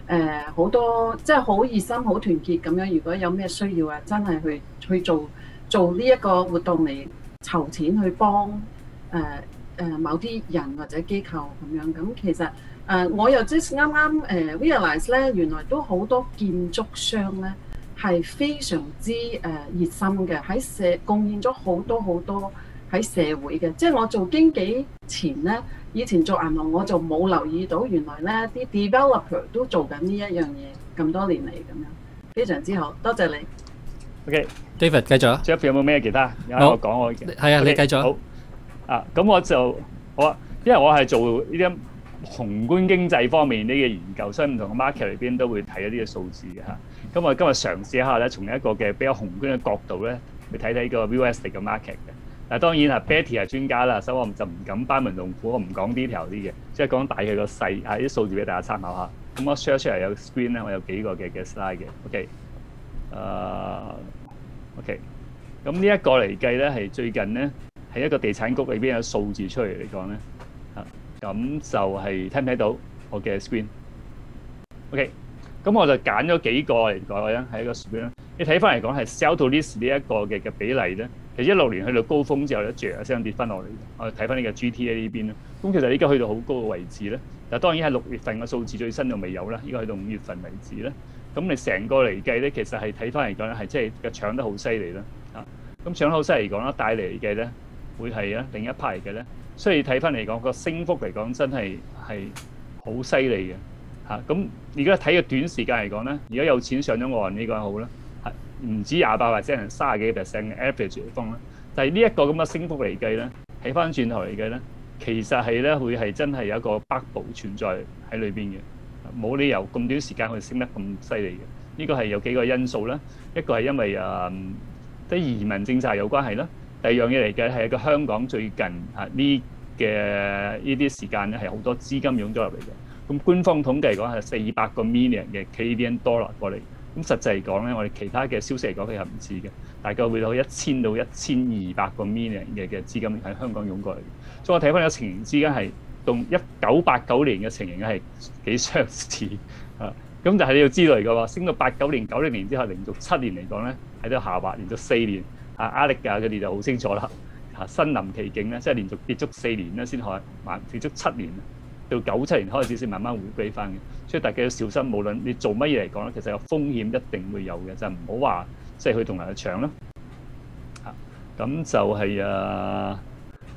Speaker 4: 誒好多即係好熱心、好團結咁樣。如果有咩需要啊，真係去去做做呢一個活動嚟籌錢去幫誒。誒某啲人或者機構咁樣，咁其實誒、呃、我又即係啱啱誒 realize 咧，原來都好多建築商咧係非常之誒、呃、熱心嘅，喺社貢獻咗好多好多喺社會嘅。即係我做經紀前咧，以前做銀行我就冇留意到，原來咧啲 developer 都做緊呢一樣嘢咁多年嚟咁樣，非常之好，多謝你。
Speaker 2: OK，David 繼續啊。
Speaker 3: Jeff 有冇咩其他？有我講我嘅。
Speaker 2: 係啊，你繼續。
Speaker 3: 好。啊，咁我就好啊，因為我係做呢啲宏觀經濟方面呢嘅研究，所以唔同嘅 market 裏邊都會睇一啲嘅數字嘅嚇。咁我今日嘗試一下咧，從一個嘅比較宏觀嘅角度咧，去睇睇個 US 嘅 market 嘅。嗱，當然啊，Betty 係專家啦，所以我就唔敢班門弄斧，我唔講 detail 啲嘅，即係講大概個細啊啲數字俾大家參考下。咁我 share 出嚟有 screen 咧，我有幾個嘅嘅 slide 嘅。OK，誒、uh，OK，咁呢一個嚟計咧係最近咧。係一個地產局裏邊有數字出嚟嚟講咧，嚇咁就係聽唔睇到我嘅 screen？OK，咁我就揀咗幾個嚟講咧，喺一個 screen 啦。你睇翻嚟講係 sell to list 呢一個嘅嘅比例咧，其實一六年去到高峰之後咧，啜一聲跌翻落嚟。我睇翻呢個 GTA 呢邊啦，咁其實依家去到好高嘅位置咧，但當然係六月份嘅數字最新就未有啦，依家去到五月份為止咧。咁你成個嚟計咧，其實係睇翻嚟講咧，係即係嘅搶得好犀利啦。咁搶得好犀利嚟講啦，帶嚟嚟計咧。會係啊，另一派嘅咧，所以睇翻嚟講個升幅嚟講，真係係好犀利嘅嚇。咁而家睇個短時間嚟講咧，而家有錢上咗岸呢個好啦，係唔止廿八或者係三十幾 percent 嘅 average 嚟講啦。但係呢一個咁嘅升幅嚟計咧，睇翻轉頭嚟計咧，其實係咧會係真係有一個北部存在喺裏邊嘅，冇理由咁短時間去升得咁犀利嘅。呢個係有幾個因素啦，一個係因為誒啲移民政策有關係啦。第二樣嘢嚟嘅係一個香港最近嚇呢嘅呢啲時間咧係好多資金湧咗入嚟嘅。咁官方統計嚟講係四百個 million 嘅 Canadian dollar 過嚟咁實際嚟講咧，我哋其他嘅消息嚟講，佢係唔似嘅，大概會到一千到一千二百個 million 嘅嘅資金喺香港湧過嚟。所以我睇翻個情形之間係同一九八九年嘅情形係幾相似啊。咁但係你要知道嚟嘅喎，升到八九年、九零年之後，連續七年嚟講咧喺度下滑，連續四年啊，壓力㗎，佢哋就好清楚啦。嚇，身臨其境咧，即係連續跌足四年咧，先可慢跌足七年，到九七年開始先慢慢回歸翻嘅。所以大家要小心，無論你做乜嘢嚟講咧，其實有風險一定會有嘅，就唔好話即係去同人去搶啦。嚇，咁就係啊，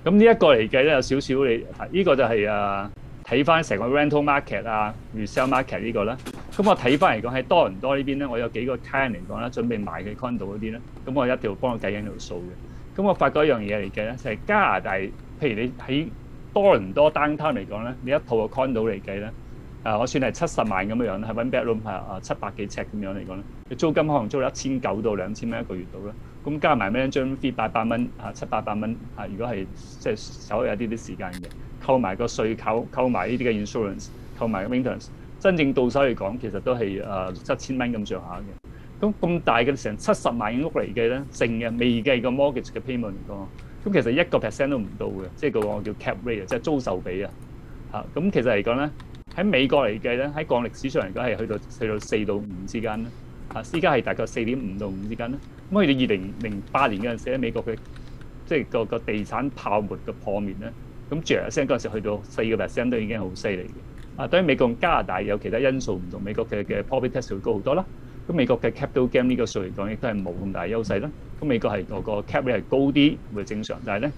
Speaker 3: 咁呢一個嚟計咧有少少你，呢個就係啊。睇翻成個 rental market 啊，resale market 呢個啦，咁我睇翻嚟講喺多倫多呢邊咧，我有幾個 c l i e n 嚟講咧，準備賣嘅 condo 嗰啲咧，咁我一定要幫我計緊條數嘅。咁我發覺一樣嘢嚟計咧，就係加拿大，譬如你喺多倫多 downtown 嚟講咧，你一套嘅 condo 嚟計咧，啊，我算係七十萬咁樣樣，係 one bedroom 係啊七百幾尺咁樣嚟講咧，你租金可能租一千九到兩千蚊一個月度啦。咁加埋咩張 fee 八百蚊啊，七八百蚊啊，如果係即係稍微有啲啲時間嘅。扣埋個稅扣，扣埋呢啲嘅 insurance，扣埋 maintenance，真正到手嚟講，其實都係誒六七千蚊咁上下嘅。咁咁大嘅成七十萬嘅屋嚟計咧，淨嘅未計個 mortgage 嘅 payment 嚟講，咁其實一個 percent 都唔到嘅，即係個叫 cap rate 啊，即係租售比啊。嚇，咁其實嚟講咧，喺美國嚟計咧，喺降歷史上嚟講係去到去到四到五之間啦。嚇，依家係大概四點五到五之間啦。咁去到二零零八年嗰陣時咧，美國嘅即係個個地產泡沫嘅破滅咧。咁 percent 嗰陣時去到四個 percent 都已經好犀利嘅。啊，對於美國同加拿大有其他因素唔同，美國嘅嘅 property tax 會高好多啦。咁美國嘅 capital gain 呢個數嚟講，亦都係冇咁大優勢啦。咁美國係個個 cap rate 係高啲，會正常。但係咧，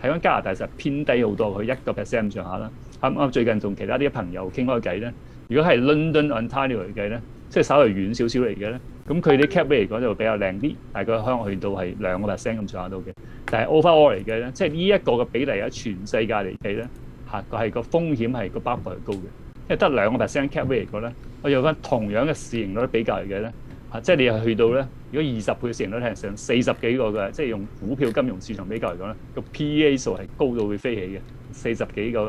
Speaker 3: 睇翻加拿大實偏低好多，佢一個 percent 上下啦。啱啱最近同其他啲朋友傾開偈咧，如果係 London Ontario 嚟計咧，即係稍微遠少少嚟嘅咧，咁佢啲 cap rate 嚟講就比較靚啲，大概可能去到係兩個 percent 咁上下到嘅。但係 overall 嚟嘅咧，即係呢一個嘅比例喺全世界嚟計咧，嚇個係個風險係個 buffer 係高嘅，因為得兩個 percent cap rate 嚟講咧，我用翻同樣嘅市盈率比較嚟嘅咧，嚇即係你係去到咧，如果二十倍市盈率係上四十幾個嘅，即係用股票金融市場比較嚟講咧，個 PEA 數係高到會飛起嘅，四十幾個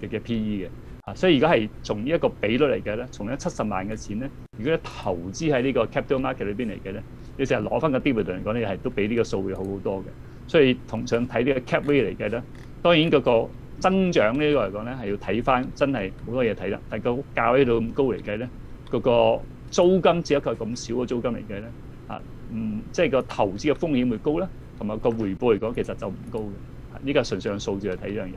Speaker 3: 嘅嘅 PE 嘅。啊，所以而家係從呢一個比率嚟嘅咧，從呢七十萬嘅錢咧，如果你投資喺呢個 capital market 裏邊嚟嘅咧，你成日攞翻個 dividend 嚟講，你係都比呢個數會好好多嘅。所以同上睇呢個 cap rate 嚟嘅咧，當然嗰個增長呢個嚟講咧，係要睇翻真係好多嘢睇啦。但係個價喺度咁高嚟計咧，嗰個租金只一個咁少嘅租金嚟嘅咧，啊，嗯，即係個投資嘅風險會高啦，同埋個回報嚟講其實就唔高嘅。呢個純粹用數字嚟睇呢樣嘢。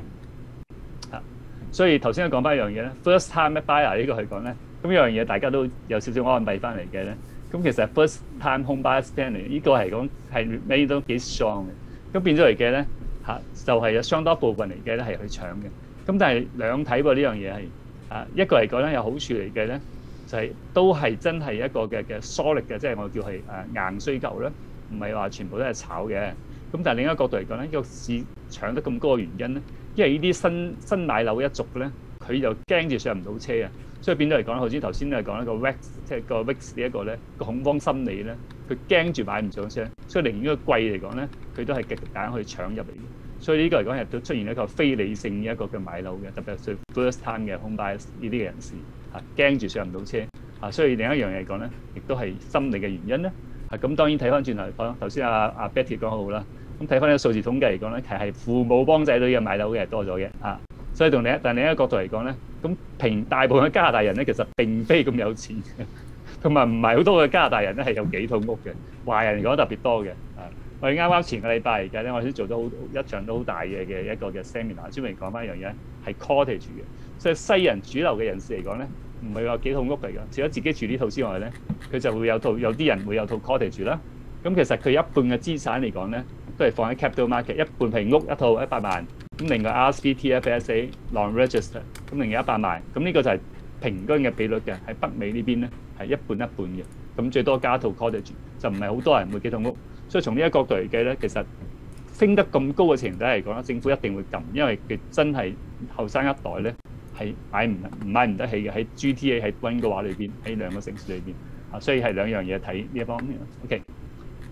Speaker 3: 所以頭先講翻一樣嘢咧，first time buyer 呢個係講咧，咁呢樣嘢大家都有少少安慰翻嚟嘅咧。咁其實 first time home buyer standing 呢個係講係 made 都幾 strong 嘅。咁變咗嚟嘅咧嚇，就係有相當部分嚟嘅咧係去搶嘅。咁但係兩睇喎呢樣嘢係啊，一個嚟講咧有好處嚟嘅咧，就係都係真係一個嘅嘅 solid 嘅，即係我叫係誒硬需求咧，唔係話全部都係炒嘅。咁但係另一個角度嚟講咧，呢個市搶得咁高嘅原因咧。因為呢啲新新買樓一族咧，佢就驚住上唔到車啊，所以變咗嚟講，好似頭先都係講一個 VIX，即係個 VIX 呢一個咧個恐慌心理咧，佢驚住買唔上車，所以寧願個貴嚟講咧，佢都係極揀去搶入嚟。所以呢個嚟講，亦都出現一個非理性嘅一個嘅買樓嘅，特別係 first time 嘅 home buyers 呢啲嘅人士啊，驚住上唔到車啊，所以另一樣嘢嚟講咧，亦都係心理嘅原因咧。啊，咁當然睇翻轉頭嚟講，頭先阿阿 Betty 講好啦。咁睇翻呢個數字統計嚟講咧，其實係父母幫仔女嘅買樓嘅多咗嘅嚇，所以同另一但另一個角度嚟講咧，咁平大部分嘅加拿大人咧，其實並非咁有錢，同埋唔係好多嘅加拿大人咧係有幾套屋嘅，華人嚟講特別多嘅。啊，我哋啱啱前個禮拜嚟計咧，我先做咗好一場都好大嘅嘅一個嘅 seminar，專門講翻一樣嘢，係 cottage 嘅，所以西人主流嘅人士嚟講咧，唔係話幾套屋嚟㗎，除咗自己住呢套之外咧，佢就會有套有啲人會有套 cottage 啦。咁其實佢一半嘅資產嚟講咧，都係放喺 capital market，一半平屋一套一百萬，咁另外 RSP、TFSA、non-register，咁另外一百萬，咁呢個就係平均嘅比率嘅。喺北美呢邊咧係一半一半嘅，咁最多加一套 cottage，就唔係好多人會幾套屋。所以從呢一個角度嚟計咧，其實升得咁高嘅程度嚟講咧，政府一定會撳，因為佢真係後生一代咧係買唔唔買唔得起嘅。喺 GTA 喺温哥華裏邊，喺兩個城市裏邊啊，所以係兩樣嘢睇呢一方面。OK。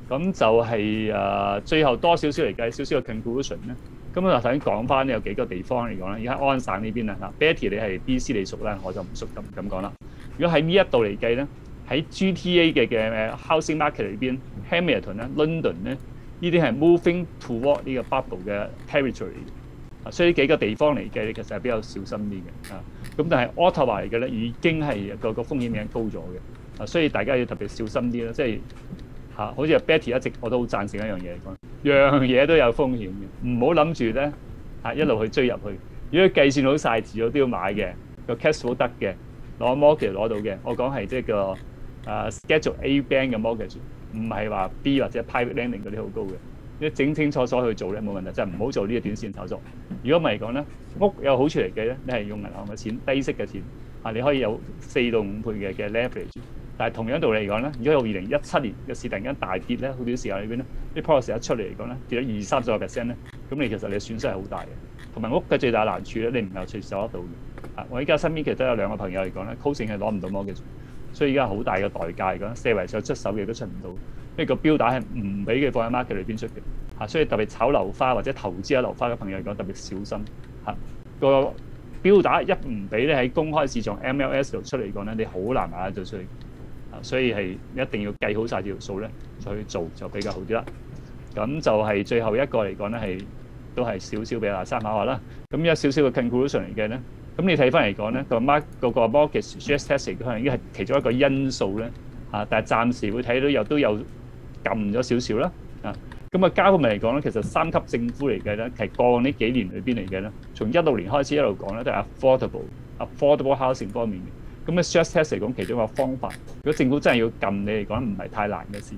Speaker 3: 咁就係誒最後多少少嚟計少少嘅 conclusion 咧。咁我頭先講翻有幾個地方嚟講咧，而家安省呢邊啊，嗱，Betty 你係 BC 你熟啦，我就唔熟咁咁講啦。如果喺呢一度嚟計咧，喺 GTA 嘅嘅 housing market 裏邊，Hamilton 咧、London 咧，呢啲係 moving toward 呢個 bubble 嘅 territory。啊，所以呢幾個地方嚟計咧，其實係比較小心啲嘅。啊，咁但係 Ottawa 嚟嘅咧，已經係個個風險已經高咗嘅。啊，所以大家要特別小心啲啦。即係嚇，好似阿 Betty 一直我都好贊成一樣嘢嚟講，樣嘢都有風險嘅，唔好諗住咧嚇一路去追入去。如果計算好晒，遲早都要買嘅，個 cash flow 得嘅，攞 mortgage 攞到嘅。我講係即係個啊 schedule A bank 嘅 mortgage，唔係話 B 或者 private lending 嗰啲好高嘅。你整清楚楚去做咧冇問題，就係唔好做呢個短線炒作。如果唔係講咧，屋有好處嚟計咧，你係用銀行嘅錢低息嘅錢啊，你可以有四到五倍嘅嘅 leverage。但係同樣道理嚟講咧，如果有二零一七年嘅市突然間大跌咧，好短時間裏邊咧，啲 policy 一出嚟嚟講咧，跌咗二三十個 percent 咧，咁你其實你嘅損失係好大嘅。同埋屋嘅最大難處咧，你唔係隨時收得到嘅。啊，我依家身邊其實都有兩個朋友嚟講咧，closing 係攞唔到 mortgage，所以依家好大嘅代價嚟講，四圍想出手嘅都出唔到，因為個標打係唔俾佢放喺 market 裏邊出嘅。嚇，所以特別炒樓花或者投資喺樓花嘅朋友嚟講，特別小心。嚇，個標打一唔俾咧喺公開市場 MLS 度出嚟講咧，你好難買得到出嚟。所以係一定要計好晒條數咧，再去做就比較好啲啦。咁就係最後一個嚟講咧，係都係少少俾大家參考下啦。咁有少少嘅 conclusion 嚟嘅咧，咁你睇翻嚟講咧，個 mark 嗰個 mortgage stress test 可能已經係其中一個因素咧。啊，但係暫時會睇到又都有撳咗少少啦。啊，咁啊加幅嚟講咧，其實三級政府嚟嘅咧，其實過往呢幾年裏邊嚟嘅咧，從一六年開始一路講咧，都係 affordable affordable housing 方面嘅。咁嘅 stress test 嚟講，其中一個方法，如果政府真係要撳你嚟講，唔係太難嘅事。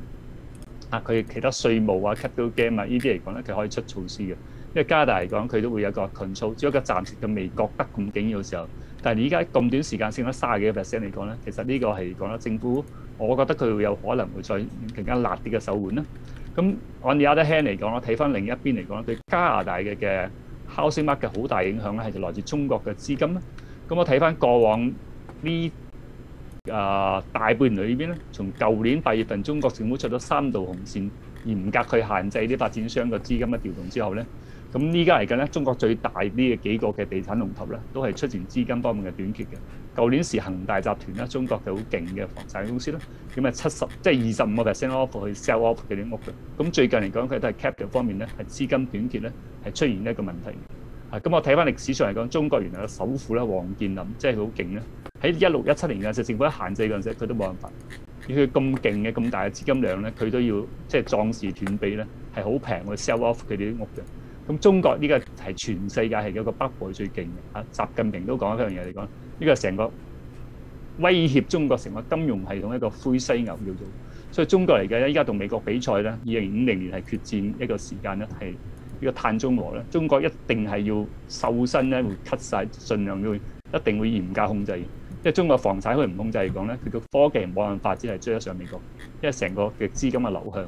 Speaker 3: 啊，佢其他稅務啊、capital gain 啊呢啲嚟講咧，佢可以出措施嘅。因為加拿大嚟講，佢都會有個 control，只不過暫時佢未覺得咁緊要嘅時候。但係而家咁短時間升咗三十幾個 percent 嚟講咧，其實呢個係講啦，政府我覺得佢會有可能會再更加辣啲嘅手腕啦。咁按 n the other hand 嚟講，我睇翻另一邊嚟講，對加拿大嘅嘅 housing market 嘅好大影響咧，係就來自中國嘅資金啦。咁我睇翻過往。呢啊、大半年裏邊咧，從舊年八月份中國政府出咗三道紅線，嚴格去限制啲發展商嘅資金嘅調動之後咧，咁依家嚟緊咧，中國最大啲嘅幾個嘅地產龍頭咧，都係出現資金方面嘅短缺嘅。舊年時恒大集團啦，中國嘅好勁嘅房產公司啦，咁啊七十即係二十五個 percent off 去 sell off 嗰啲屋嘅。咁最近嚟講，佢都係 capital 方面咧，係資金短缺咧，係出現一個問題。啊，咁我睇翻歷史上嚟講，中國原來嘅首富咧，王健林，即係佢好勁咧。喺一六一七年嘅時候，政府一限制嗰陣時，佢都冇辦法。而佢咁勁嘅咁大嘅資金量咧，佢都要即係壯士斷臂咧，係好平去 sell off 佢哋啲屋嘅。咁中國呢個係全世界係一個北部最勁嘅。啊，習近平都講一樣嘢嚟講，呢個成個威脅中國成個金融系統一個灰犀牛叫做。所以中國嚟嘅，依家同美國比賽咧，二零五零年係決戰一個時間咧，係呢個碳中和咧，中國一定係要瘦身咧，會 cut 晒，盡量要一定會嚴格控制。即係中國房產佢唔控制嚟講咧，佢個科技冇辦法只係追得上美國，因為成個嘅資金嘅流向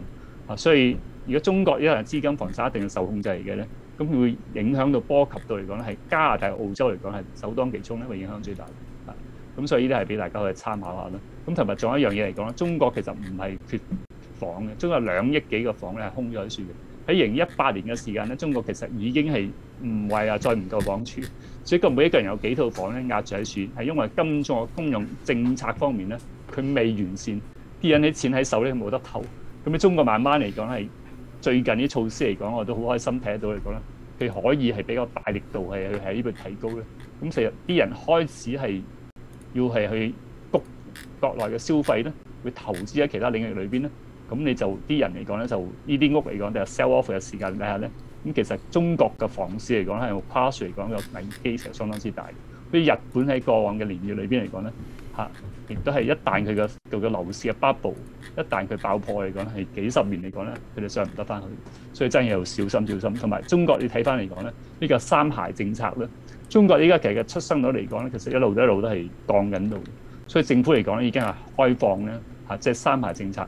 Speaker 3: 啊，所以如果中國一樣資金房產一定要受控制嚟嘅咧，咁佢會影響到波及到嚟講咧，係加拿大、澳洲嚟講係首當其衝咧，會影響最大啊。咁所以呢啲係俾大家去參考下啦。咁同埋仲有一樣嘢嚟講咧，中國其實唔係缺房嘅，中國兩億幾個房咧係空咗喺樹嘅。喺二零一八年嘅時間咧，中國其實已經係唔為啊，再唔夠房住，所以個每一個人有幾套房咧壓住喺樹，係因為金中國公用政策方面咧，佢未完善，啲人啲錢喺手咧冇得投。咁喺中國慢慢嚟講係最近啲措施嚟講，我都好開心睇得到嚟講咧，佢可以係比較大力度係去喺呢度提高咧。咁其實啲人開始係要係去谷國內嘅消費咧，會投資喺其他領域裏邊咧。咁你就啲人嚟講咧，就呢啲屋嚟講，就 sell off 嘅時間底下咧，咁其實中國嘅房市嚟講係跨樹嚟講個危機其實相當之大。好似日本喺過往嘅年月裏邊嚟講咧，嚇亦都係一旦佢嘅叫做樓市嘅 bubble，一旦佢爆破嚟講係幾十年嚟講咧，佢哋上唔得翻去。所以真係要小心小心。同埋中國你睇翻嚟講咧，呢個三孩政策咧，中國依家其實嘅出生率嚟講咧，其實一路都一路都係降緊度。所以政府嚟講咧，已經係開放咧嚇，即係三孩政策。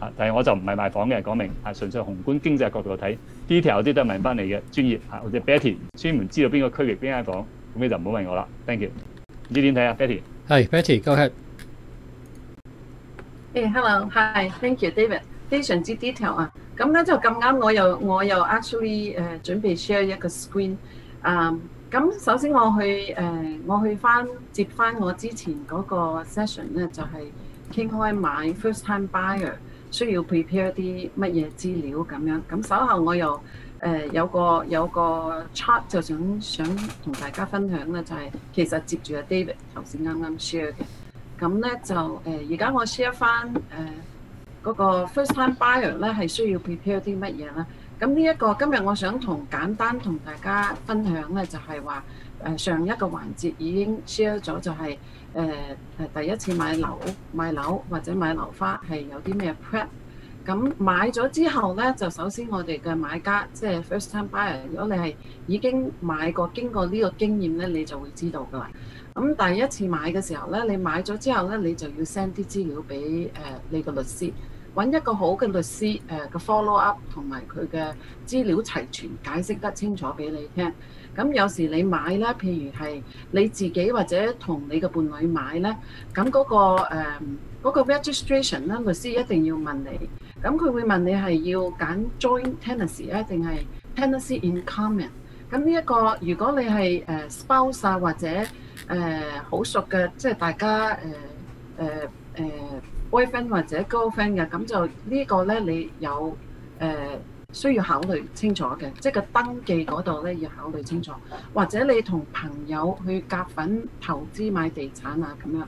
Speaker 3: 嚇，但係我就唔係賣房嘅，講明係純粹宏觀經濟角度睇，detail 啲都係問翻你嘅專業嚇，或者 Betty 專門知道邊個區域邊間房，咁你就唔好問我啦。Thank you。唔知點睇啊，Betty？
Speaker 2: 係 Betty，go ahead。
Speaker 4: 誒，hello，hi，thank you，David，非常之 detail 啊。咁咧就咁啱，我又我又 actually 誒、uh, 準備 share 一個 screen。啊，咁首先我去誒、uh, 我去翻接翻我之前嗰個 session 咧，就係、是、傾開買 first time buyer 需要 prepare 啲乜嘢資料咁樣。咁稍後我又誒、有個有個 chart 就想想同大家分享咧，就係、其實接住阿 David 頭先啱啱 share 嘅。咁咧就誒，而、家我 share 翻誒嗰個 first time buyer 咧，係需要 prepare 啲乜嘢咧？咁呢一個今日我想同簡單同大家分享咧，就係話誒上一個環節已經 share 咗，就係誒誒第一次買樓買樓或者買樓花係有啲咩 prep。咁買咗之後咧，就首先我哋嘅買家即係 first time buyer，如果你係已經買過經過呢個經驗咧，你就會知道噶啦。咁第一次買嘅時候咧，你買咗之後咧，你就要 send 啲資料俾誒、你個律師，揾一個好嘅律師誒嘅、呃、follow up 同埋佢嘅資料齊全，解釋得清楚俾你聽。咁有時你買咧，譬如係你自己或者同你嘅伴侶買咧，咁嗰、個誒嗰、個 registration 咧，律師一定要問你。咁佢會問你係要揀 joint tenancy 咧，定係 tenancy in common？咁呢一個如果你係誒 spouse 啊或者誒好、熟嘅，即係大家誒誒誒 boyfriend 或者 girlfriend 嘅，咁就呢個咧你有誒、需要考慮清楚嘅，即係個登記嗰度咧要考慮清楚，或者你同朋友去夾份投資買地產啊咁樣，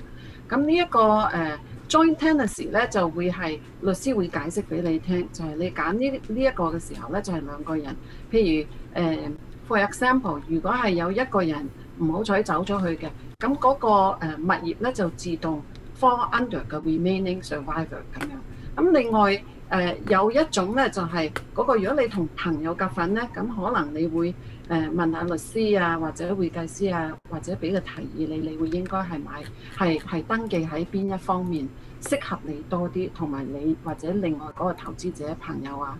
Speaker 4: 咁呢一個誒、joint tenancy 咧就會係律師會解釋俾你聽，就係、你揀呢呢一個嘅時候咧就係、是、兩個人，譬如誒、for example，如果係有一個人。唔好彩走咗去嘅，咁嗰個誒物業咧就自動 fall under 嘅 remaining survivor 咁樣。咁另外誒有一種咧就係嗰個，如果你同朋友夾份咧，咁可能你會誒問下律師啊，或者會計師啊，或者俾個提議你，你會應該係買係係登記喺邊一方面適合你多啲，同埋你或者另外嗰個投資者朋友啊、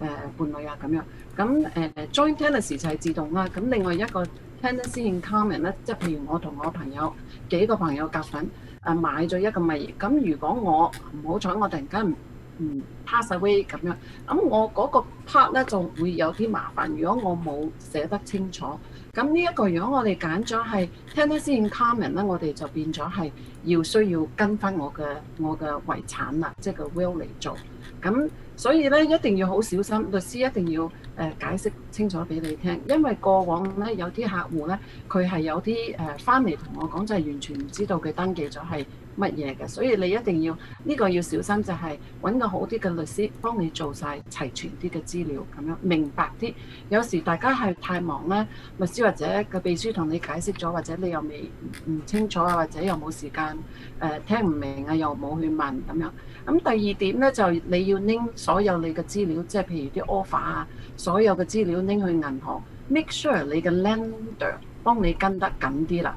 Speaker 4: 誒伴侶啊咁樣。咁誒 joint tenancy 就係自動啦。咁另外一個。Tenancy in common 咧，即係譬如我同我朋友幾個朋友夾份，誒買咗一個物業。咁如果我唔好彩，我突然間 pass away 咁樣，咁我嗰個 part 咧就會有啲麻煩。如果我冇寫得清楚，咁呢一個如果我哋揀咗係 Tenancy in common 咧，我哋就變咗係要需要跟翻我嘅我嘅遺產啦，即係個 will 嚟做。咁所以咧一定要好小心，律師一定要。誒解釋清楚俾你聽，因為過往咧有啲客戶咧，佢係有啲誒翻嚟同我講，就係完全唔知道佢登記咗係乜嘢嘅，所以你一定要呢個要小心，就係揾個好啲嘅律師幫你做晒齊全啲嘅資料，咁樣明白啲。有時大家係太忙咧，律師或者個秘書同你解釋咗，或者你又未唔清楚啊，或者又冇時間誒聽唔明啊，又冇去問咁樣。咁第二點咧就你要拎所有你嘅資料，即係譬如啲 offer 啊。所有嘅資料拎去銀行，make sure 你嘅 lender 幫你跟得緊啲啦。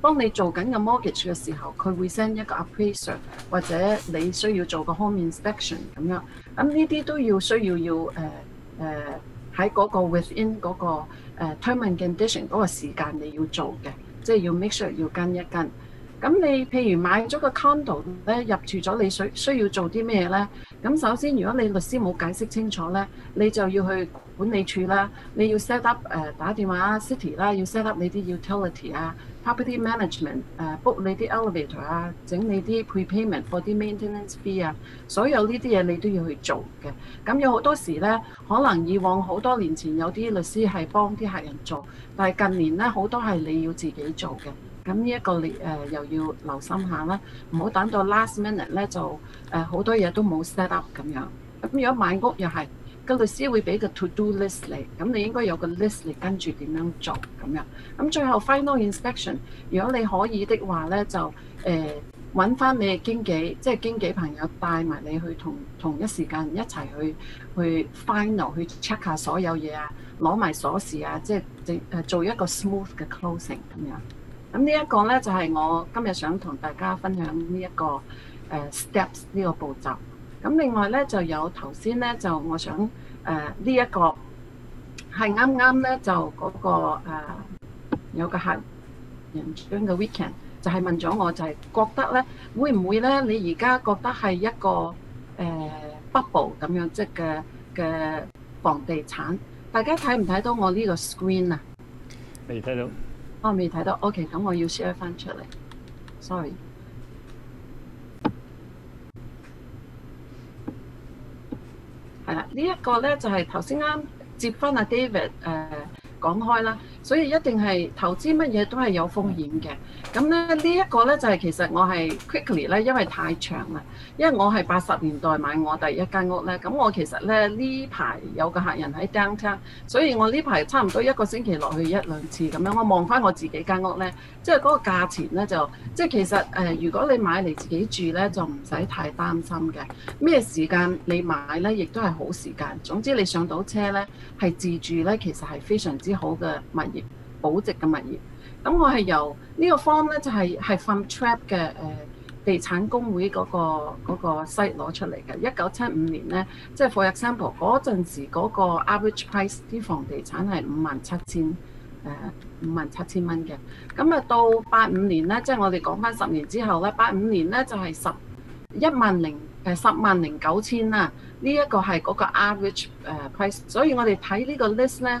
Speaker 4: 幫你做緊嘅 mortgage 嘅時候，佢會 send 一個 appraiser，或者你需要做個 home inspection 咁樣。咁呢啲都要需要要誒誒喺嗰個 within 嗰、那個、呃、term and condition 嗰個時間你要做嘅，即係要 make sure 要跟一跟。咁你譬如買咗個 condo 咧，入住咗，你需需要做啲咩咧？咁首先，如果你律師冇解釋清楚咧，你就要去管理處啦，你要 set up 誒、打電話 city 啦，要 set up 你啲 utility 啊，property management 誒、book 你啲 elevator 啊，整你啲 prepayment for 啲 maintenance fee 啊，所有呢啲嘢你都要去做嘅。咁有好多時咧，可能以往好多年前有啲律師係幫啲客人做，但係近年咧好多係你要自己做嘅。咁呢一個你誒、又要留心下啦，唔好等到 last minute 咧就誒好、多嘢都冇 set up 咁樣。咁如果買屋又係，個律師會俾個 to do list 你，咁你應該有個 list 嚟跟住點樣做咁樣。咁最後 final inspection，如果你可以的話咧，就誒揾翻你嘅經紀，即係經紀朋友帶埋你去同同一時間一齊去去 final 去 check 下所有嘢啊，攞埋鎖匙啊，即係誒做一個 smooth 嘅 closing 咁樣。咁呢一個咧就係我今日想同大家分享呢一個誒 steps 呢個步驟。咁另外咧就有頭先咧就我想誒呢一個係啱啱咧就嗰個誒有個客人將嘅 weekend 就係問咗我，就係覺得咧會唔會咧你而家覺得係一個誒 bubble 咁樣即嘅嘅房地產，大家睇唔睇到我呢個 screen 啊？
Speaker 3: 未睇到。
Speaker 4: 我未睇到，OK，咁我要 share 翻出嚟，sorry。係啦，呢一個咧就係頭先啱接翻阿 David 誒講開啦，所以一定係投資乜嘢都係有風險嘅。咁咧呢一個咧就係其實我係 quickly 咧，因為太長啦。因為我係八十年代買我第一間屋咧，咁我其實咧呢排有個客人喺 downtown，所以我呢排差唔多一個星期落去一兩次咁樣。我望翻我自己間屋咧，即係嗰個價錢咧就即係其實誒、如果你買嚟自己住咧，就唔使太擔心嘅。咩時間你買咧，亦都係好時間。總之你上到車咧，係自住咧，其實係非常之好嘅物業，保值嘅物業。咁我係由呢個 form 咧，就係係 from Trap 嘅誒。地產公會嗰、嗰個嗰個 site 攞出嚟嘅，一九七五年咧，即係 for example 嗰陣時嗰個 average price 啲房地產係五萬七千誒五萬七千蚊嘅。咁啊到八五年咧，即係我哋講翻十年之後咧，八五年咧就係十一萬零誒十萬零九千啦。呢一個係嗰個 average 誒 price，所以我哋睇呢個 list 咧，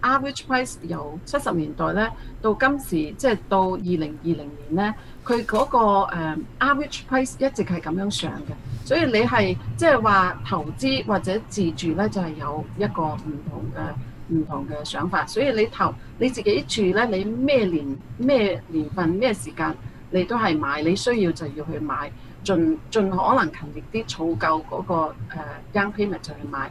Speaker 4: average price 由七十年代咧到今時即係到二零二零年咧，佢嗰個誒 average price 一直係咁樣上嘅。所以你係即係話投資或者自住咧，就係有一個唔同嘅唔同嘅想法。所以你投你自己住咧，你咩年咩年份咩時間，你都係買。你需要就要去買，盡盡可能勤力啲儲夠嗰個誒 down payment 就去買。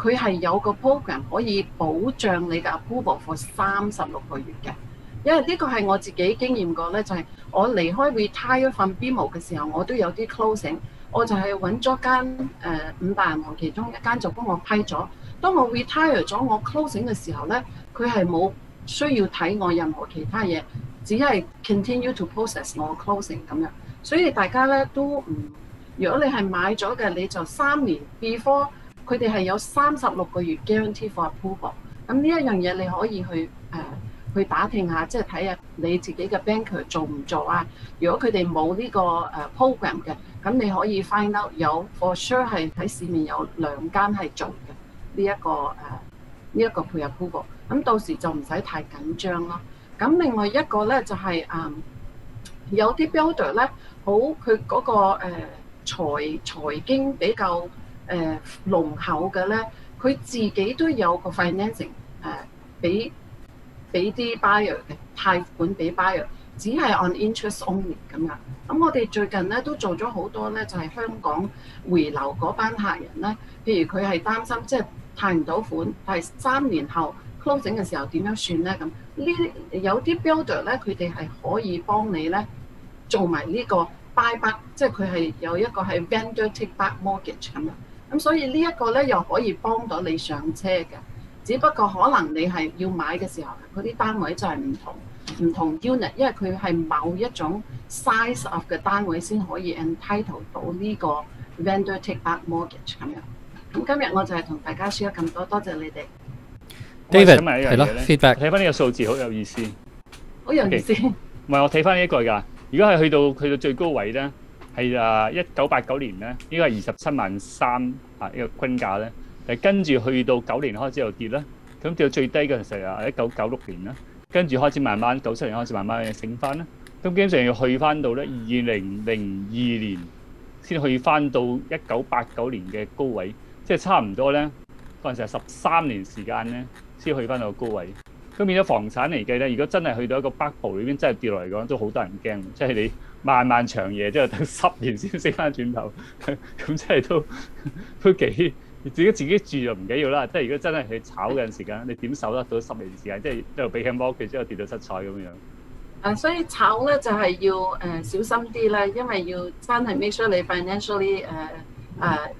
Speaker 4: 佢係有個 program 可以保障你嘅 approval for 三十六個月嘅。因為呢個係我自己經驗過咧，就係、我離開 retire 份 BMO 嘅時候，我都有啲 closing，我就係揾咗間誒五大銀行其中一間就幫我批咗。當我 retire 咗我 closing 嘅時候咧，佢係冇需要睇我任何其他嘢，只係 continue to process 我 closing 咁樣。所以大家咧都唔，如果你係買咗嘅，你就三年 before 佢哋係有三十六個月 guarantee for approval。咁呢一樣嘢你可以去誒。去打聽下，即係睇下你自己嘅 banker 做唔做啊？如果佢哋冇呢個誒 program 嘅，咁你可以 find out 有 for sure 係喺市面有兩間係做嘅呢一個誒呢一個配合 Google。咁到時就唔使太緊張咯。咁另外一個咧就係、是、誒、有啲 builder 咧，好佢嗰個誒財財經比較誒濃厚嘅咧，佢自己都有個 financing 誒俾。俾啲 buyer 嘅貸款俾 buyer，只係 on interest only 咁樣。咁我哋最近咧都做咗好多咧，就係香港回流嗰班客人咧。譬如佢係擔心即係貸唔到款，但係三年後 closing 嘅時候點樣算咧？咁呢啲有啲 builder 咧，佢哋係可以幫你咧做埋呢個 buy back，即係佢係有一個係 vendor take back mortgage 咁樣。咁所以呢一個咧又可以幫到你上車嘅。只不過可能你係要買嘅時候，嗰啲單位就係唔同。唔同 unit，因為佢係某一種 size of 嘅單位先可以 entitle 到呢個 vendor take back mortgage 咁樣。咁今日我就係同大家 share 咁多，多謝你哋
Speaker 2: ，David，係咯，feedback
Speaker 3: 睇翻呢個數字好有意思。
Speaker 4: 好有意思。
Speaker 3: 唔係我睇翻呢一個㗎，如果係去到去到最高位咧，係啊一九八九年咧，呢個係二十七萬三啊呢個均價咧，誒跟住去到九年開始又跌啦，咁跌到最低嗰陣時啊一九九六年啦，跟住開始慢慢九七年開始慢慢升翻啦，咁基本上要去翻到咧二零零二年先去翻到一九八九年嘅高位，即係差唔多咧嗰陣時係十三年時間咧先去翻到高位。咁變咗房產嚟計咧，如果真係去到一個北部裏邊，真係跌落嚟講，都好多人驚。即係你漫漫長夜，之後等 十年先升翻轉頭，咁即係都 都幾自己自己住就唔緊要啦。即係如果真係去炒嘅陣時間，你點守得到十年時間？即係一路俾緊 mortgage 之後跌到七彩咁樣。
Speaker 4: 啊、所以炒咧就係、要誒、小心啲啦，因為要真係 make sure 你 financially 誒、誒、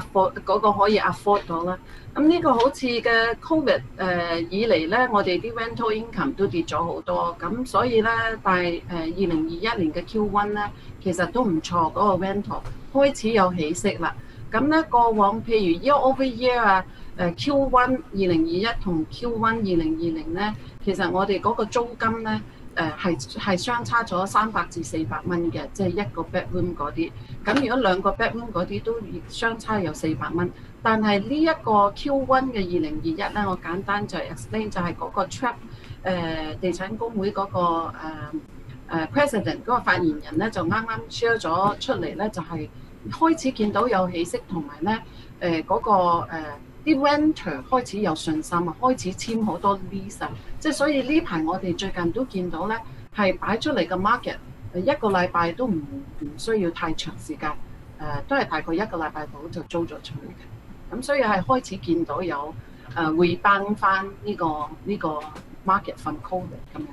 Speaker 4: afford 嗰個可以 afford 到啦。咁呢個好似嘅 covid 誒、以嚟咧，我哋啲 rental income 都跌咗好多，咁所以咧，但係誒二零二一年嘅 Q1 咧，其實都唔錯，嗰、個 rental 開始有起色啦。咁咧過往譬如 year over year 啊，誒 Q1 二零二一同 Q1 二零二零咧，其實我哋嗰個租金咧。誒係係相差咗三百至四百蚊嘅，即係一個 bedroom 嗰啲。咁如果兩個 bedroom 嗰啲都相差有四百蚊。但係呢一個 Q1 嘅二零二一咧，我簡單就 explain 就係嗰個 trap 誒、地產公會嗰、個誒、誒 president 嗰個發言人咧，就啱啱 share 咗出嚟咧，就係、開始見到有起色，同埋咧誒嗰個誒啲 renter 開始有信心啊，開始簽好多 lease，即係所以呢排我哋最近都見到咧，係擺出嚟嘅 market 一個禮拜都唔唔需要太長時間，誒、都係大概一個禮拜到就租咗出去嘅，咁所以係開始見到有誒 rebound 翻呢個呢、個 market from covid 咁樣。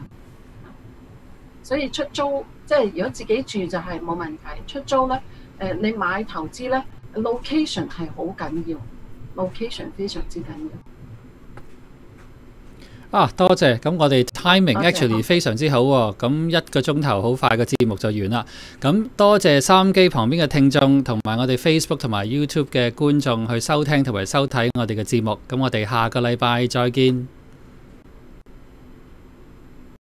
Speaker 4: 所以出租即係如果自己住就係冇問題，出租咧誒、你買投資咧 location 係好緊要，location 非常之緊要。
Speaker 2: 啊，多謝。咁我哋 timing actually 非常之好喎。咁一個鐘頭好快個節目就完啦。咁多謝收音機旁邊嘅聽眾，同埋我哋 Facebook 同埋 YouTube 嘅觀眾去收聽同埋收睇我哋嘅節目。咁我哋下個禮拜再見。